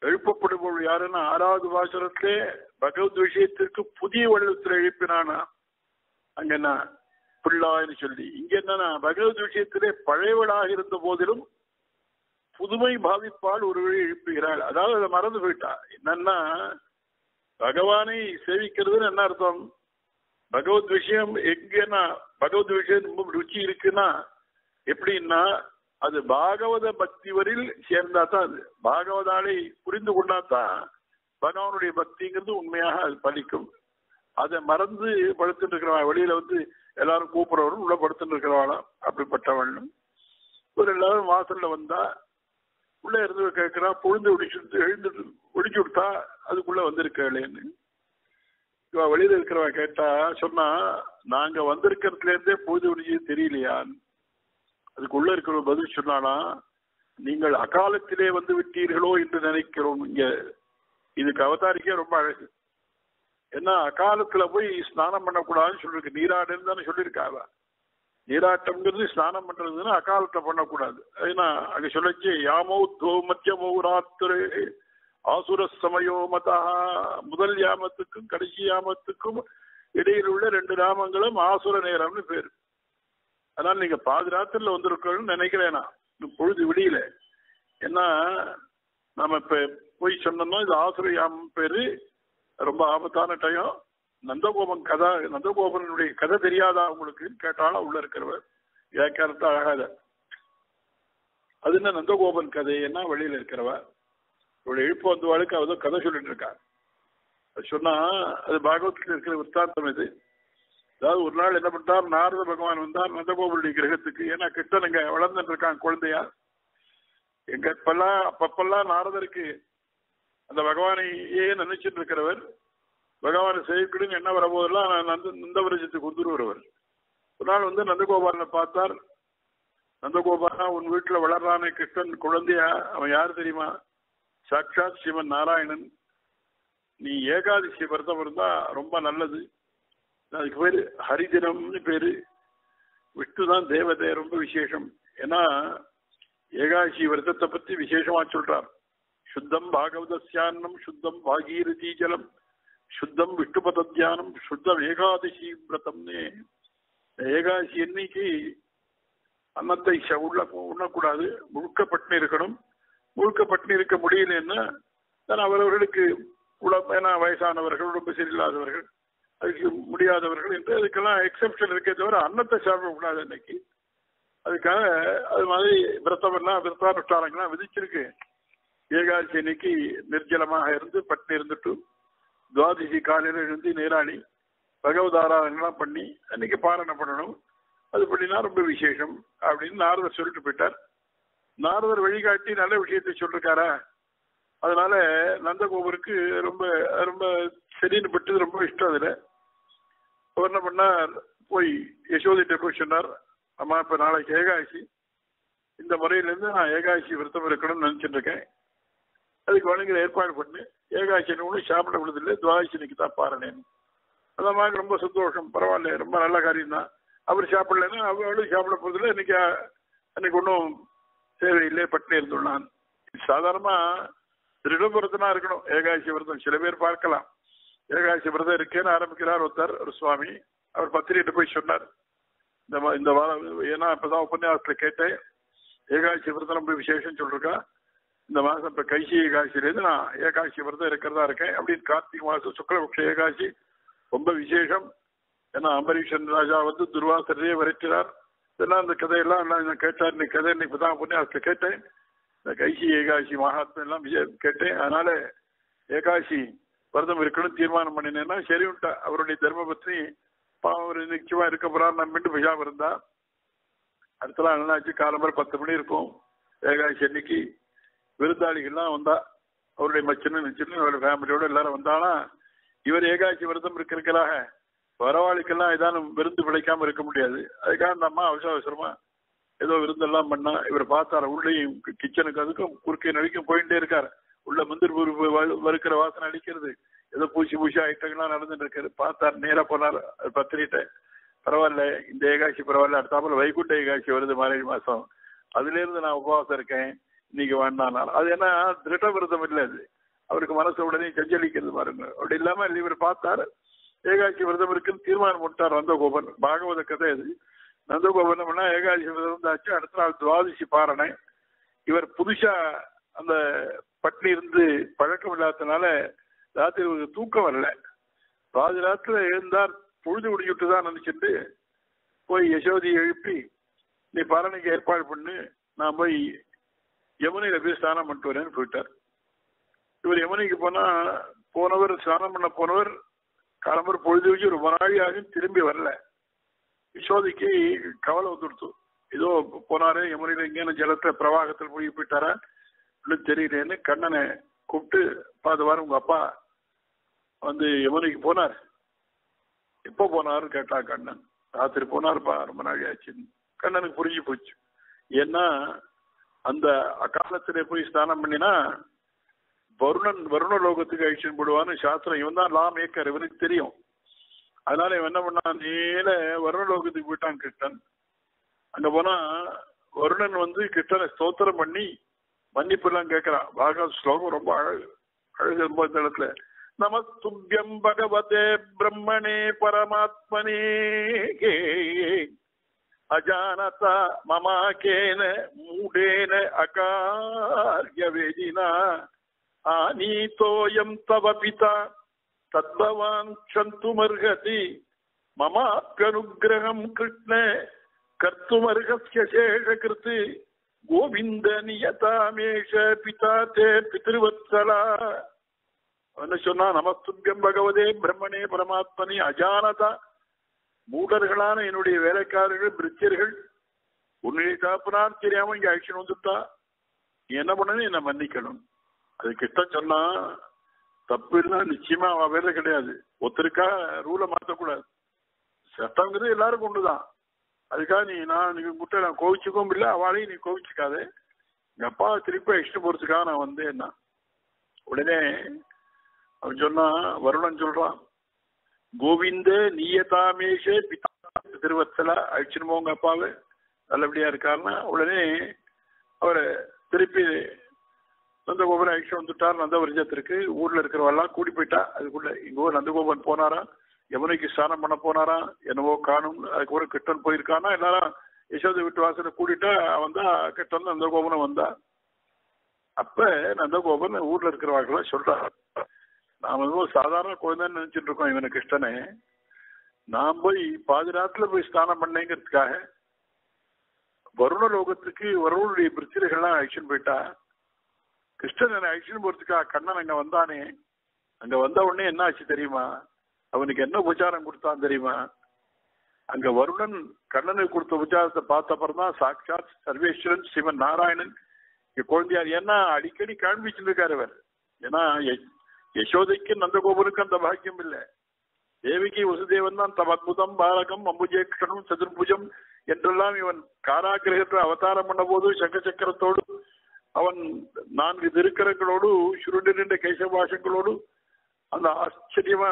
எழுப்பப்படுபவர் யாருன்னா ஆறாவது வாசனத்திலே பகவத் விஷயத்திற்கு புதிய வடிவத்தில் எழுப்பினானா? அங்க என்ன? பிள்ளான்னு சொல்லி. இங்க என்னன்னா பகவத் விஷயத்திலே பழையவளாக இருந்த போதிலும் புதுமை பாவிப்பால் ஒருவரை எழுப்புகிறாள். அதாவது அதை மறந்து போயிட்டா. என்னன்னா பகவானை சேவிக்கிறதுன்னு என்ன அர்த்தம்? பகவத் விஷயம் எங்கன்னா பகவத் விஷயம் ரொம்ப ருச்சி இருக்குன்னா எப்படின்னா அது பாகவத பக்தி வரில் சேர்ந்தா தான் அது. பாகவதாலை புரிந்து கொண்டா தான் பகவானுடைய பக்திங்கிறது உண்மையாக அது பலிக்கும். அதை மறந்து படுத்துட்டு இருக்கிறவன் வெளியில வந்து எல்லாரும் கூப்பிடுறவரும் உள்ள படுத்துட்டு இருக்கிறவாளாம். அப்படிப்பட்டவளும் ஒரு எல்லாரும் வாசல்ல வந்தா உள்ள இருந்து கேட்கிறா பொழுந்து ஒடிச்சு எழுந்து ஒடிச்சு விட்டா அதுக்குள்ள வந்திருக்கேன்னு இவ வெளியில இருக்கிறவன் கேட்டா சொன்னா நாங்க வந்திருக்கிறதுல இருந்தே பொழுது ஒடிச்சு தெரியலையான்னு அதுக்குள்ள இருக்கிற பதில் சொன்னானா நீங்கள் அகாலத்திலே வந்து விட்டீர்களோ என்று நினைக்கிறோம். இங்க இதுக்கு அவதாரிக்கே ரொம்ப அழகு. ஏன்னா அகாலத்துல போய் ஸ்நானம் பண்ணக்கூடாதுன்னு சொல்லிருக்கு. நீராடுன்னு தானே சொல்லியிருக்காவ நீராட்டம்ங்கிறது ஸ்நானம் பண்றதுன்னா அகாலத்தை பண்ணக்கூடாது. ஏன்னா அங்க சொல்லச்சு யாமோ தோ மத்தியமோ ராத்திரி ஆசுர சமயோ மதா. முதல் யாமத்துக்கும் கடைசி யாமத்துக்கும் இடையில் உள்ள ரெண்டு நாமங்களும் ஆசுர நேரம்னு பேரு. அதனால நீங்க பாதுராத்திரில வந்திருக்கணும்னு நினைக்கிறேன் நான். பொழுது விடியல. ஏன்னா நம்ம இப்ப போய் சொன்னோம்னா இது ஆசிரியம் பேரு. ரொம்ப ஆபத்தான டைம் நந்தகோபன் கதை நந்தகோபனுடைய கதை தெரியாதா உங்களுக்கு? கேட்டாலும் உள்ள இருக்கிறவர் வியாக்கியானத்தை அழகாத அது என்ன நந்தகோபன் கதை? என்ன வெளியில இருக்கிறவ இவளை எழுப்பு வந்தவாளுக்கு அவதோ கதை சொல்லிட்டு இருக்கா சொன்னா அது பாகவத்தில் இருக்கிற விற்த்தாந்தம் இது. அதாவது ஒரு நாள் என்ன பண்றார் நாரத பகவான் வந்தார் நந்தகோபுடைய கிரகத்துக்கு. ஏன்னா கிருஷ்ணன் வளர்ந்துட்டு இருக்கான் குழந்தையா. எங்க இப்பெல்லாம் அப்பப்பெல்லாம் நாரதருக்கு அந்த பகவானையே நினைச்சிட்டு இருக்கிறவர். பகவானை சேவிக்கணும்னு என்ன வரபோதெல்லாம் நந்த நந்தவரஜத்துக்கு வந்துருவர் ஒரு நாள் வந்து நந்தகோபாலனை பார்த்தார். நந்தகோபாலா உன் வீட்டில் வளர்றானே கிருஷ்ணன் குழந்தையா? அவன் யார் தெரியுமா? சாட்சாத் சிவன் நாராயணன். நீ ஏகாதசி விரதம் இருந்தா ரொம்ப நல்லது. அதுக்கு பேரு ஹரிதினம்னு பேரு விட்டுதான் தேவதை ரொம்ப விசேஷம். ஏன்னா ஏகாசி விரதத்தை பத்தி விசேஷமாக சொல்கிறார் சுத்தம் பாகவதஸ்யான்னம் சுத்தம் பாகீரதி ஜலம் சுத்தம் விஷ்ணுபத தியானம் சுத்தம் ஏகாதசி விரதம்னு. ஏகாசி என்னைக்கு அன்னத்தை உள்ள உண்ணக்கூடாது. முழுக்க பட்டினி இருக்கணும். முழுக்க பட்டினி இருக்க முடியலன்னா தான் அவரவர்களுக்கு உள்ள ஏன்னா வயசானவர்கள் உடம்பு சரியில்லாதவர்கள் அதுக்கு முடியாதவர்கள் என்று அதுக்கெல்லாம் எக்ஸப்ஷன் இருக்கே தவிர அன்னத்தை சாப்பிடக்கூடாது இன்னைக்கு அதுக்காக அது மாதிரி விரதமெல்லாம் விரதானுஷ்டானங்கள்லாம் விதிச்சிருக்கு. ஏகாதசி அன்னைக்கு நிர்ஜலமாக இருந்து பட்டு இருந்துட்டு துவாதிசி காலையில் எழுந்து நீராடி பகவத் ஆராதனைலாம் பண்ணி அன்னைக்கு பாரணம் பண்ணணும். அது பண்ணினா ரொம்ப விசேஷம் அப்படின்னு நாரதர் சொல்லிட்டு போயிட்டார். நாரதர் வழிகாட்டி நல்ல விஷயத்தை சொல்லிருக்காரா? அதனால நந்தகோபருக்கு ரொம்ப ரொம்ப சரின்னு பட்டு ரொம்ப இஷ்டம் அதில். அவர் என்ன பண்ணார் போய் யசோதிட்ட போய் சொன்னார் அம்மா இப்ப நாளைக்கு ஏகாதசி. இந்த முறையிலேருந்து நான் ஏகாதசி விரதம் இருக்கணும்னு நினைச்சிட்டு இருக்கேன் அதுக்கு வழங்குற ஏற்பாடு பண்ணு. ஏகாதசி ஒன்றும் சாப்பிட விடுதில்லை துவாதசினிக்கு தான் பாருனேன். அந்த ரொம்ப சந்தோஷம். பரவாயில்ல ரொம்ப நல்ல காரியம் தான். அவர் சாப்பிடலன்னா அவளும் சாப்பிட போதில்லை இன்னைக்கு அன்னைக்கு ஒன்றும் தேவையில்லை. பட்டினி இருந்துள்ளான். சாதாரணமா திருடபுரத்தனா இருக்கணும். ஏகாதசி விரதம் சில பேர் பார்க்கலாம். ஏகாசி விரதம் இருக்கேன்னு ஆரம்பிக்கிறார் ஒருத்தர் ஒரு சுவாமி. அவர் பத்திரிகிட்ட போய் சொன்னார். இந்த மா- இந்த வாரம் ஏன்னா இப்பதான் உபன்யாசத்துல கேட்டேன். ஏகாசி விரதம் ரொம்ப விசேஷம் சொல்லிருக்கா. இந்த மாசம் இப்ப கைசி ஏகாசிலேருந்து நான் ஏகாசி விரதம் இருக்கிறதா இருக்கேன் அப்படின்னு கார்த்திகை மாசம் சுக்கரபக்ஷ ஏகாசி ரொம்ப விசேஷம். ஏன்னா அம்பரீஷன் ராஜா வந்து துர்வாசரையே விரட்டினார். இதெல்லாம் அந்த கதையெல்லாம் நான் கேட்டார். இந்த கதை இன்னைக்கு இப்பதான் உபன்யாசத்தை கேட்டேன். இந்த கைசி ஏகாசி மகாத்மா எல்லாம் கேட்டேன். அதனால ஏகாசி விரதம் இருக்கணும் தீர்மானம் பண்ணினேன்னா சரி விட்டா அவருடைய தர்மபத்னி பாவம் நிச்சயமா இருக்க போறா நம்பிட்டு பேசாம இருந்தா அடுத்த நாள் என்னாச்சு காலம்பரம் பத்து மணி இருக்கும். ஏகாதசி அன்னைக்கு விருந்தாளிகள்லாம் வந்தா அவருடைய மச்சின்னு நிச்சயம் அவருடைய ஃபேமிலியோட எல்லாரும் வந்தானா இவர் ஏகாதசி விரதம் இருக்கிறதுக்காக வரவாளிக்கெல்லாம் ஏதானும் விருந்து பிழைக்காம இருக்க முடியாது. அதுக்காக அந்த அம்மா அவசர அவசரமா ஏதோ விருந்தெல்லாம் பண்ணா இவர் பார்த்தார. உள்ளேயும் கிச்சனுக்கு அதுக்கும் குறுக்கே நடிக்கும் போயிட்டே இருக்காரு. உள்ள முந்திரி பருப்பு வறுக்கிற வாசனை அடிக்கிறது. ஏதோ பூசி பூசி ஐட்டங்கள்லாம் நடந்துட்டு இருக்காரு பார்த்தார் நேரா போனார் அது பத்திரிட்ட. பரவாயில்ல இந்த ஏகாட்சி பரவாயில்ல அடுத்தாப்புல வைகுண்ட ஏகாட்சி வருது மார்கழி மாசம். அதுல இருந்து நான் உபவாசம் இருக்கேன் இன்னைக்கு வேண்டாம் அது என்ன திருட விரதம் இல்லை அது. அவருக்கு மனசு உடனே செஞ்சலிக்கிறது பாருங்க. அப்படி இல்லாம இவர் பார்த்தாரு ஏகாட்சி விரதம் இருக்குன்னு தீர்மானம் போட்டார் நந்தகோபன். பாகவத கதை அது. நந்தகோபன் ஏகாட்சி விரதம் இருந்தாச்சு அடுத்த நாள் துவாதசி பாரணை. இவர் புதுசா அந்த பட்டினி இருந்து பழக்கம் இல்லாததுனால ராத்திரி ஒரு தூக்கம் வரல. பாதி ராத்திரில எழுந்தார் பொழுது முடிச்சுட்டு தான் நினைச்சிட்டு போய் யசோதி எழுப்பி நீ பரணிக்கு ஏற்பாடு பண்ணு நான் போய் யமுனையில போய் ஸ்நானம் பண்ணிட்டு வரேன்னு போயிட்டார் இவர் யமுனைக்கு போனா போனவர் ஸ்நானம் பண்ண போனவர் காலம்பர் பொழுது வச்சு ரொம்ப நாழியாகும் திரும்பி வரல. யசோதிக்கு கவலை வந்துடுத்து ஏதோ போனாரு யமுனையில எங்கேயான ஜலத்தை பிரவாகத்தில் போய் போயிட்டாரா? இன்னும் தெரியலேன்னு கண்ணனை கூப்பிட்டு பார்த்து வாரம் உங்க அப்பா வந்து யமுனைக்கு போனார். எப்போ போனாருன்னு கேட்டா கண்ணன். ராத்திரி போனார்ப்பா ரொம்ப நாள் ஆச்சுன்னு கண்ணனுக்கு புரிஞ்சு போச்சு. ஏன்னா அந்த அக்காலத்திலே போய் ஸ்நானம் பண்ணினா வருணன் வருண லோகத்துக்கு அழிச்சுன்னு போடுவான்னு சாஸ்திரம் இவன் தான் லாம் ஏக்கர் இவனுக்கு தெரியும். அதனால இவன் என்ன பண்ணான் நேர வருண லோகத்துக்கு போயிட்டான் கிருஷ்ணன். அங்க போனா வருணன் வந்து கிருஷ்ணனை ஸ்தோத்திரம் பண்ணி மன்னிப்பு எல்லாம் கேட்கிறான். பாகவத் ஸ்லோகம் ரொம்ப அழகு. அழகு ரொம்ப இந்த இடத்துல. நமஸ்துபியம் பகவதே பிரம்மணே பரமாத்மனே அஜானதா மமாக்கேன மூடேன அகார்ய வேதினா ஆனீதோயம் தவ பிதா. தத்பவான் க்ஷந்துமர்ஹதி. மமாப்யனுகிரகம் கிருஷ்ண கர்த்துமர்ஹஸ்ய சேஷகிருத்து கோவிந்த நியதாமேஷ பிதா தே பிதிருவத்சலா. என்ன சொன்னா நமஸ்துபியம் பகவதே பிரம்மனே பரமாத்மனே அஜானதா. மூடர்களான என்னுடைய வேலைக்காரர்கள் பிரிச்சர்கள் உன்னுடைய தாப்பனார் தெரியாம இங்க ஆக்ஷன் வந்துட்டா. நீ என்ன பண்ணணும்? என்ன மன்னிக்கணும். அது கிட்ட சொன்னா தப்பு இல்லை நிச்சயமா அவ வேலை கிடையாது. ஒருத்தருக்கா ரூலை மாத்தக்கூடாது. சட்டங்கிறது எல்லாருக்கும் ஒண்ணுதான். அதுக்காக நீ நான் நீங்க முட்டை நான் கோவிச்சுக்கவும் இல்லை அவளையும் நீ கோவிச்சுக்காதே. எங்க அப்பா திருப்பி இஷ்டம் போறதுக்காக நான் வந்தேன்னா உடனே அவன் சொன்னா வருணன் சொல்றான் கோவிந்த நீயதாமேஷே பிதா திருவத்தலா அழிச்சிருமோ போங்க அப்பாவை. நல்லபடியா இருக்காருன்னா. உடனே அவர் திருப்பி நந்தகோபுரம் அழிச்சு வந்துட்டார் நந்தவரிஜத்திற்கு ஊர்ல இருக்கிறவெல்லாம் கூடி போயிட்டா. அதுக்குள்ள இங்க ஊர் நந்தகோபன் போனாரா யமுனைக்கு ஸ்நானம் பண்ண போனாரா? என்னவோ காணும் அதுக்கப்புறம் கிட்டன் போயிருக்கானா? எல்லாரும் யசோதை வீட்டு வாசனை கூட்டிட்டா வந்தா கிட்டன் நந்தகோபனம் வந்தா. அப்ப நந்தகோபன் ஊர்ல இருக்கிறவர்கள் சொல்றாரு. நாம ஏதோ சாதாரண குழந்தைன்னு நினைச்சிட்டு இருக்கோம் இவனை கிருஷ்ணனை நான் போய் பாதி ராத்துல போய் ஸ்நானம் பண்ணேங்கிறதுக்காக வருண லோகத்துக்கு வருணனுடைய பிரச்சனைகள்லாம் அழிச்சுன்னு போயிட்டா. கிருஷ்ணன் என்னை அழிச்சுன்னு போறதுக்காக கண்ணன் அங்க வந்தானே. அங்க வந்த உடனே என்ன ஆச்சு தெரியுமா? அவனுக்கு என்ன உபச்சாரம் கொடுத்தான் தெரியுமா? அங்க வருணன் கண்ணனுக்கு கொடுத்த உபச்சாரத்தை பார்த்த அப்புறம் தான் சாட்சாத் சர்வேஸ்வரன் சிவன் நாராயணன் குழந்தையார் ஏன்னா அடிக்கடி காண்பிச்சுட்டு இருக்காரு அவர் ஏன்னா யசோதைக்கு நந்தகோபனுக்கு அந்த பாக்கியம் இல்லை. தேவிக்கு வசுதேவன் தான் தம் அத்புதம் பாலகம் அம்புஜேக்ஷனும் சதுர்புஜம் என்றெல்லாம் இவன் காராகிரகத்தில் அவதாரம் பண்ண போது சங்க சக்கரத்தோடு அவன் நான்கு திருக்கரங்களோடு சுருண்டு நின்ற கேசபாஷங்களோடு அந்த ஆச்சரியமா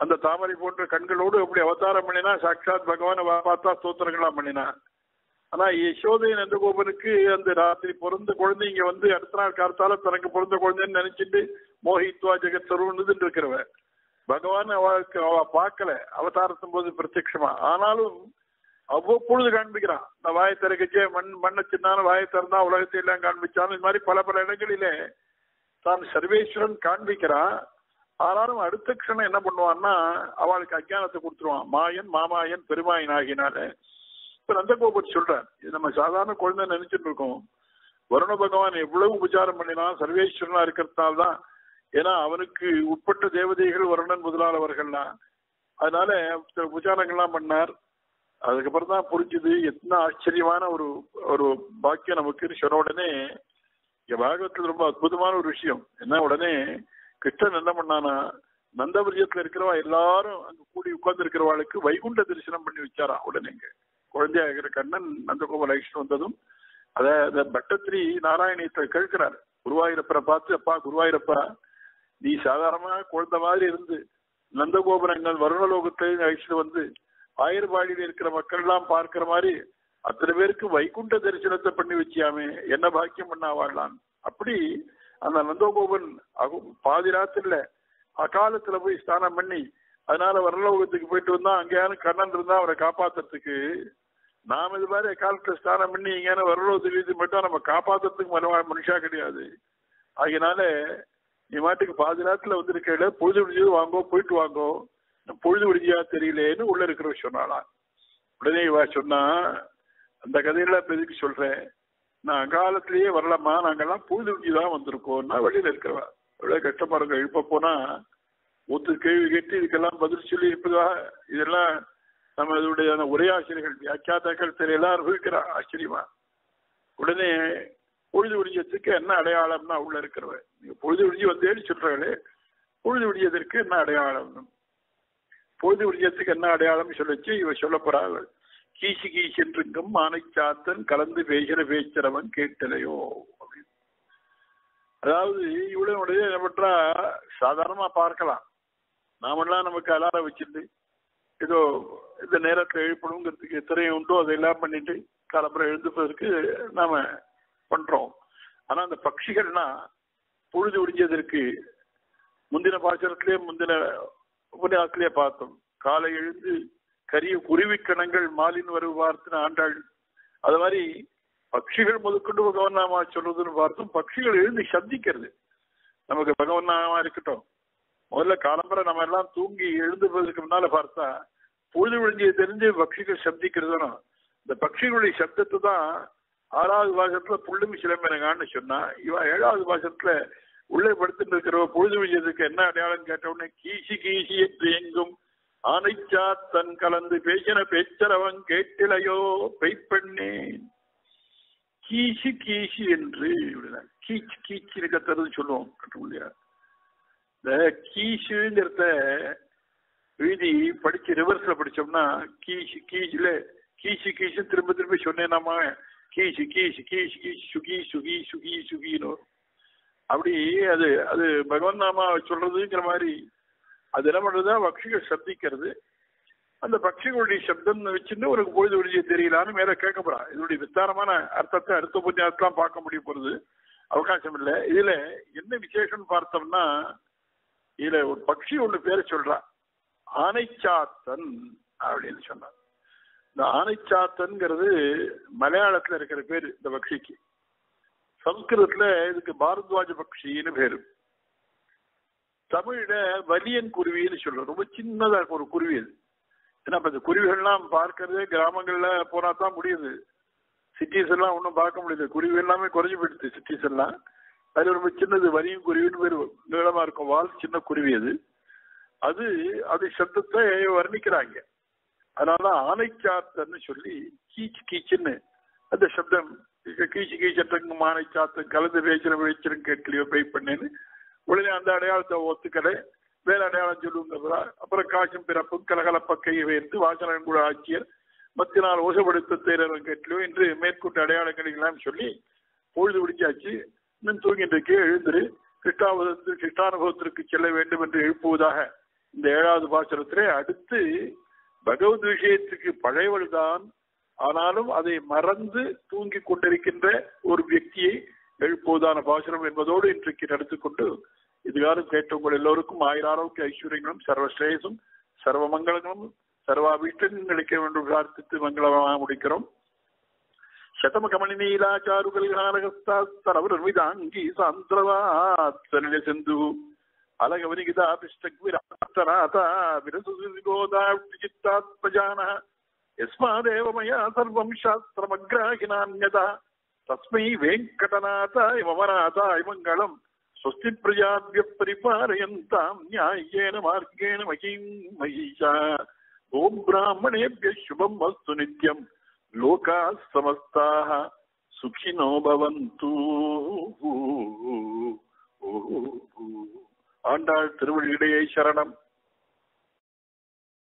அந்த தாமரை போன்ற கண்களோடு அப்படி அவதாரம் பண்ணினா சாட்சாத் பகவானை பார்த்தா ஸ்தோத்திரங்களாம் பண்ணினா. ஆனா யசோதை நந்தகோபனுக்கு அந்த ராத்திரி பிறந்த குழந்தைங்க வந்து அடுத்த நாள் காலத்தால தனக்கு பிறந்த குழந்தைன்னு நினைச்சிட்டு மோகித்வா ஜெகத் சர்வன்னு இருக்கிறவ பகவான் அவளுக்கு அவ பார்க்கல அவதாரத்தும் போது பிரத்யட்சமா ஆனாலும் அவ்வப்பொழுது காண்பிக்கிறான். இந்த வாயை திறக்கச்சே மண் மண்ணை சின்னாலும் வாயை திறந்தா உலகத்தை எல்லாம் காண்பிச்சாலும் இது மாதிரி பல பல இடங்களிலே தான் சர்வேஸ்வரன் காண்பிக்கிறான். ஆனாலும் அடுத்த க்ஷணம் என்ன பண்ணுவான்னா அவளுக்கு அஜானத்தை கொடுத்துருவான். மாயன் மாமாயன் பெருமாயன் ஆகினால இப்ப நந்தகோபர் சொல்றார். இது நம்ம சாதாரண குழந்தை நினைச்சிட்டு இருக்கோம். வருண பகவான் எவ்வளவு உபச்சாரம் பண்ணினா சர்வேஸ்வரனா இருக்கிறதுனால தான். ஏன்னா அவனுக்கு உட்பட்ட தேவதைகள் வருணன் முதலாளவர்கள்லாம் அதனால சில உபச்சாரங்கள்லாம் பண்ணார். அதுக்கப்புறம் தான் புரிஞ்சுது எத்தனை ஆச்சரியமான ஒரு ஒரு பாக்கியம் நமக்கு சொன்ன உடனே இங்க பாகவத்தில் ரொம்ப அற்புதமான ஒரு விஷயம். என்ன உடனே கிருஷ்ணன் என்ன பண்ணானா நந்தபுரியத்துல இருக்கிறவா எல்லாரும் அங்க கூடி உட்கார்ந்து இருக்கிறவாளுக்கு வைகுண்ட தரிசனம் பண்ணி வச்சாரா உடனேங்க குழந்தையா இருக்கிற கண்ணன் நந்தகோபால கிருஷ்ணன் வந்ததும் அத அந்த பட்டத்திரி நாராயணியத்தை கேட்கிறார். குருவாயூரப்பரை பார்த்து அப்பா குருவாயூரப்பா நீ சாதாரணமா குழந்தை மாதிரி இருந்து நந்தகோபுரங்கள் வருணலோகத்தை அழைச்சிட்டு வந்து ஆயர்பாடியில் இருக்கிற மக்கள் எல்லாம் பார்க்கிற மாதிரி அத்தனை பேருக்கு வைகுண்ட தரிசனத்தை பண்ணி வச்சியாமே என்ன பாக்கியம் பண்ணா வாழலாம் அப்படி அந்த நந்தகோபன் பாதி ராத்திரில அகாலத்துல போய் ஸ்நானம் பண்ணி அதனால வரலோகத்துக்கு போயிட்டு வந்தா அங்கேயான கண்ணன் இருந்தா அவரை காப்பாத்துறதுக்கு நாம இது மாதிரி அக்காலத்துல ஸ்நானம் பண்ணி இங்கேயான வரலோகத்துக்கு இது மட்டும் நம்ம காப்பாத்துறதுக்கு மனவா மனுஷா கிடையாது. அதனால நீ மாட்டுக்கு பாதி நேரத்துல வந்திருக்கையில பொழுது விடிஞ்சது வாங்கோ போயிட்டு வாங்கோ. பொழுது விடிஞ்சா தெரியலேன்னு உள்ள இருக்கிறவ சொன்னாலாம் உடனே இவா சொன்னா அந்த கதையெல்லாம் இப்ப எதுக்கு சொல்றேன்? நான் காலத்திலேயே வரலாமா நாங்கெல்லாம் பொழுது தான் வந்திருக்கோம்னா வெளியில இருக்கிறவா எவ்வளவு கஷ்டமா இருக்கும் எழுப்ப போனா ஒத்து கேள்வி கேட்டு இதுக்கெல்லாம் பதில் சொல்லி இருப்பதா? இதெல்லாம் நம்ம இதனுடைய அந்த உரையாசிரியர்கள் வியாக்கியாதாக்கள் தெரியலாம் அனுபவிக்கிறா ஆச்சரியமா? உடனே பொழுது விடியத்துக்கு என்ன அடையாளம்னா உள்ள இருக்கிறவன் நீங்க பொழுது விடிஞ்சு வந்தேன்னு சொல்றாங்களே. பொழுது விடியதற்கு என்ன அடையாளம்? பொழுது விடியத்துக்கு என்ன அடையாளம் சொல்லிச்சு. இவ சொல்ல போறாள் கீசி கீசென்றுங்கும் மானைச்சாத்தன் கலந்து பேசுகிற பேச்சுறவன் கேட்டலையோ? அப்படின்னு. அதாவது இவளுடைய என்ன பண்றா சாதாரணமா பார்க்கலாம். நாமெல்லாம் நமக்கு அலாரம் வச்சுட்டு ஏதோ இந்த நேரத்தில் எழுப்பணுங்கிறதுக்கு எத்தனையும் உண்டோ அதெல்லாம் பண்ணிட்டு காலப்புறம் எழுந்துப்பதற்கு நாம பண்றோம். ஆனா அந்த பட்சிகள்னா பொழுது விடிஞ்சதற்கு முந்தின பாசனத்திலே முந்தின உபன்யாசத்திலே பார்த்தோம். காலை எழுந்து கரிய குருவிக்கணங்கள் மாலின் வரு பார்த்துன்னு ஆண்டாள். அது மாதிரி பட்சிகள் முதற்கொண்டு பகவன் நாமா சொல்றதுன்னு பார்த்தோம் பட்சிகள் எழுந்து சந்திக்கிறது. நமக்கு பகவன் நாமா இருக்கட்டும். முதல்ல காலம்பரை நம்ம எல்லாம் தூங்கி எழுந்துப்பதற்கு முன்னால பார்த்தா பொழுது விழிஞ்சியை தெரிஞ்சு பட்சிகள் சப்திக்கிறதுனா இந்த பட்சிகளுடைய சப்தத்தை தான் ஆறாவது பாசத்துல புள்ளுமி சிலம்பெனகான்னு சொன்னா இவன் ஏழாவது பாசத்துல உள்ளே படுத்துட்டு இருக்கிற பொழுது விழிஞ்சதுக்கு என்ன அடையாளம் கேட்ட உடனே கீசி கீசி என்று எங்கும் ஆனைச்சா தன் கலந்து பேசின பேச்சரவன் கேட்டிலையோ பெய்ப்பெண்ணே கீசி கீசி என்று இப்படிதான் கீச்சு கீச்சு கத்துறது சொல்லுவோம் கட்டுக்குள்ளையா? இந்த கீசுங்கிறத எழுதி படிச்சு ரிவர்ஸ்ல படிச்சோம்னா கீசு கீசுல கீசு கீசு திரும்ப திரும்ப சொன்னேனாமா? கீசு கீசு கீசு கீசு சுகி சுகி சுகி சுகின்னு அப்படி அது அது பகவன் நாமா சொல்றதுங்கிற மாதிரி அது என்ன பண்றதுன்னா பக்ஷிகள் சப்திக்கிறது. அந்த பட்சிகளுடைய சப்தம் வச்சுட்டு உனக்கு பொழுது விடிய தெரியலான்னு மேல கேட்க இதனுடைய விஸ்தாரமான அர்த்தத்தை அடுத்த புண்ணியத்தான் பார்க்க முடிய போறது. அவகாசம் இல்லை. இதுல என்ன விசேஷம் பார்த்தோம்னா இதுல ஒரு பட்சி ஒண்ணு பேரை சொல்றான் ஆனைச்சாத்தன் அப்படின்னு சொன்னான். இந்த ஆனைச்சாத்தன்கிறது மலையாளத்துல இருக்கிற பேரு இந்த பக்ஷிக்கு. சம்ஸ்கிருதத்துல இதுக்கு பாரத்வாஜ பக்ஷின்னு பேரு. தமிழ்ல வலியன் குருவின்னு சொல்றோம். ரொம்ப சின்னதா இருக்கும் ஒரு குருவி அது. ஏன்னா இப்போ இந்த குருவிகள்லாம் பார்க்கறதே கிராமங்கள்ல போனா தான் முடியுது. சிட்டிஸ் எல்லாம் ஒன்றும் பார்க்க முடியுது. குருவி எல்லாமே குறைஞ்சு போயிடுது சிட்டிஸ் எல்லாம். அது ரொம்ப சின்னது வரியும் குருவின்னு பேர் நீளமா இருக்கும். வால் சின்ன குருவி அது. அது அது சப்தத்தை வர்ணிக்கிறாங்க. அதனால ஆனைச்சாத்தன்னு சொல்லி கீச்சு கீச்சுன்னு அந்த சப்தம் கீச்சு கீச்சட்டங்கும் ஆனைச்சாத்தம் கலந்து பேசுற பேச்சுன்னு கேட்கலையோ பை பண்ணேன்னு உடனே அந்த அடையாளத்தை ஒத்துக்கலை வேற அடையாளம் சொல்லுங்கிறதா அப்புறம் காசும் பிறப்பும் கலகலப்ப கையை வைத்து வாசனன் கூட ஆட்சியர் மத்திய நாள் ஓசப்படுத்த தேரவன் கேட்டலோ என்று மேற்கூட்ட அடையாளங்களை எல்லாம் சொல்லி பொழுது பிடிச்சாச்சு இன்னும் தூங்கிட்டு இருக்கே எழுந்திரு. கிருஷ்ணாவதத்து கிருஷ்ணானுபவத்திற்கு செல்ல வேண்டும் என்று எழுப்புவதாக இந்த ஏழாவது பாசனத்திலே அடுத்து பகவத் விஷயத்துக்கு பழையவள் தான் ஆனாலும் அதை மறந்து தூங்கிக் கொண்டிருக்கின்ற ஒரு வியக்தியை எழுப்புவதான பாசனம் என்பதோடு இன்றைக்கு நடத்திக்கொண்டு இதுகாലും കേട്ട ഉങ്ങൾ എല്ലാവർക്കും ആയിരാറോക്കെ ഐശ്വര്യങ്ങളും സർവശ്രേയസും സർവമംഗളങ്ങളും സർവാഭീഷ്ടങ്ങളും കളിക്ക വേണ്ടി പ്രാർത്ഥിച്ച് മംഗളമായി മുടിக்கிறോം ശതമകമണിനീലാചാരുകൽഹാരഹസ്താസ്തരവനിതാംഗീ സാന്ദ്രവാത്സരണിലെ സിന്ധു അലകവനികിതാഭിഷ്ടഗ്വിരാത്തനാഥാവിരസുഗോദാജിത്താത്മജാന യസ്മാദേവ മയാ സർവം ശാസ്ത്രമഗ്രാഹിനാന്യത തസ്മൈ വെങ്കടനാഥായ മമനാഥായ മംഗളം സ്വസ്തി പ്രജാഭ്യ പരിപാലയന്താം ന്യായേന മാർഗേണ മഹീം മഹീഷ ഓം ബ്രാഹ്മണേഭ്യ ശുഭം വസ്തു നിത്യം ലോകാ സമസ്താ സുഖിനോ ഭവന്തു ആണ്ടാൾ തിരുവള്ളിയുടെ ശരണം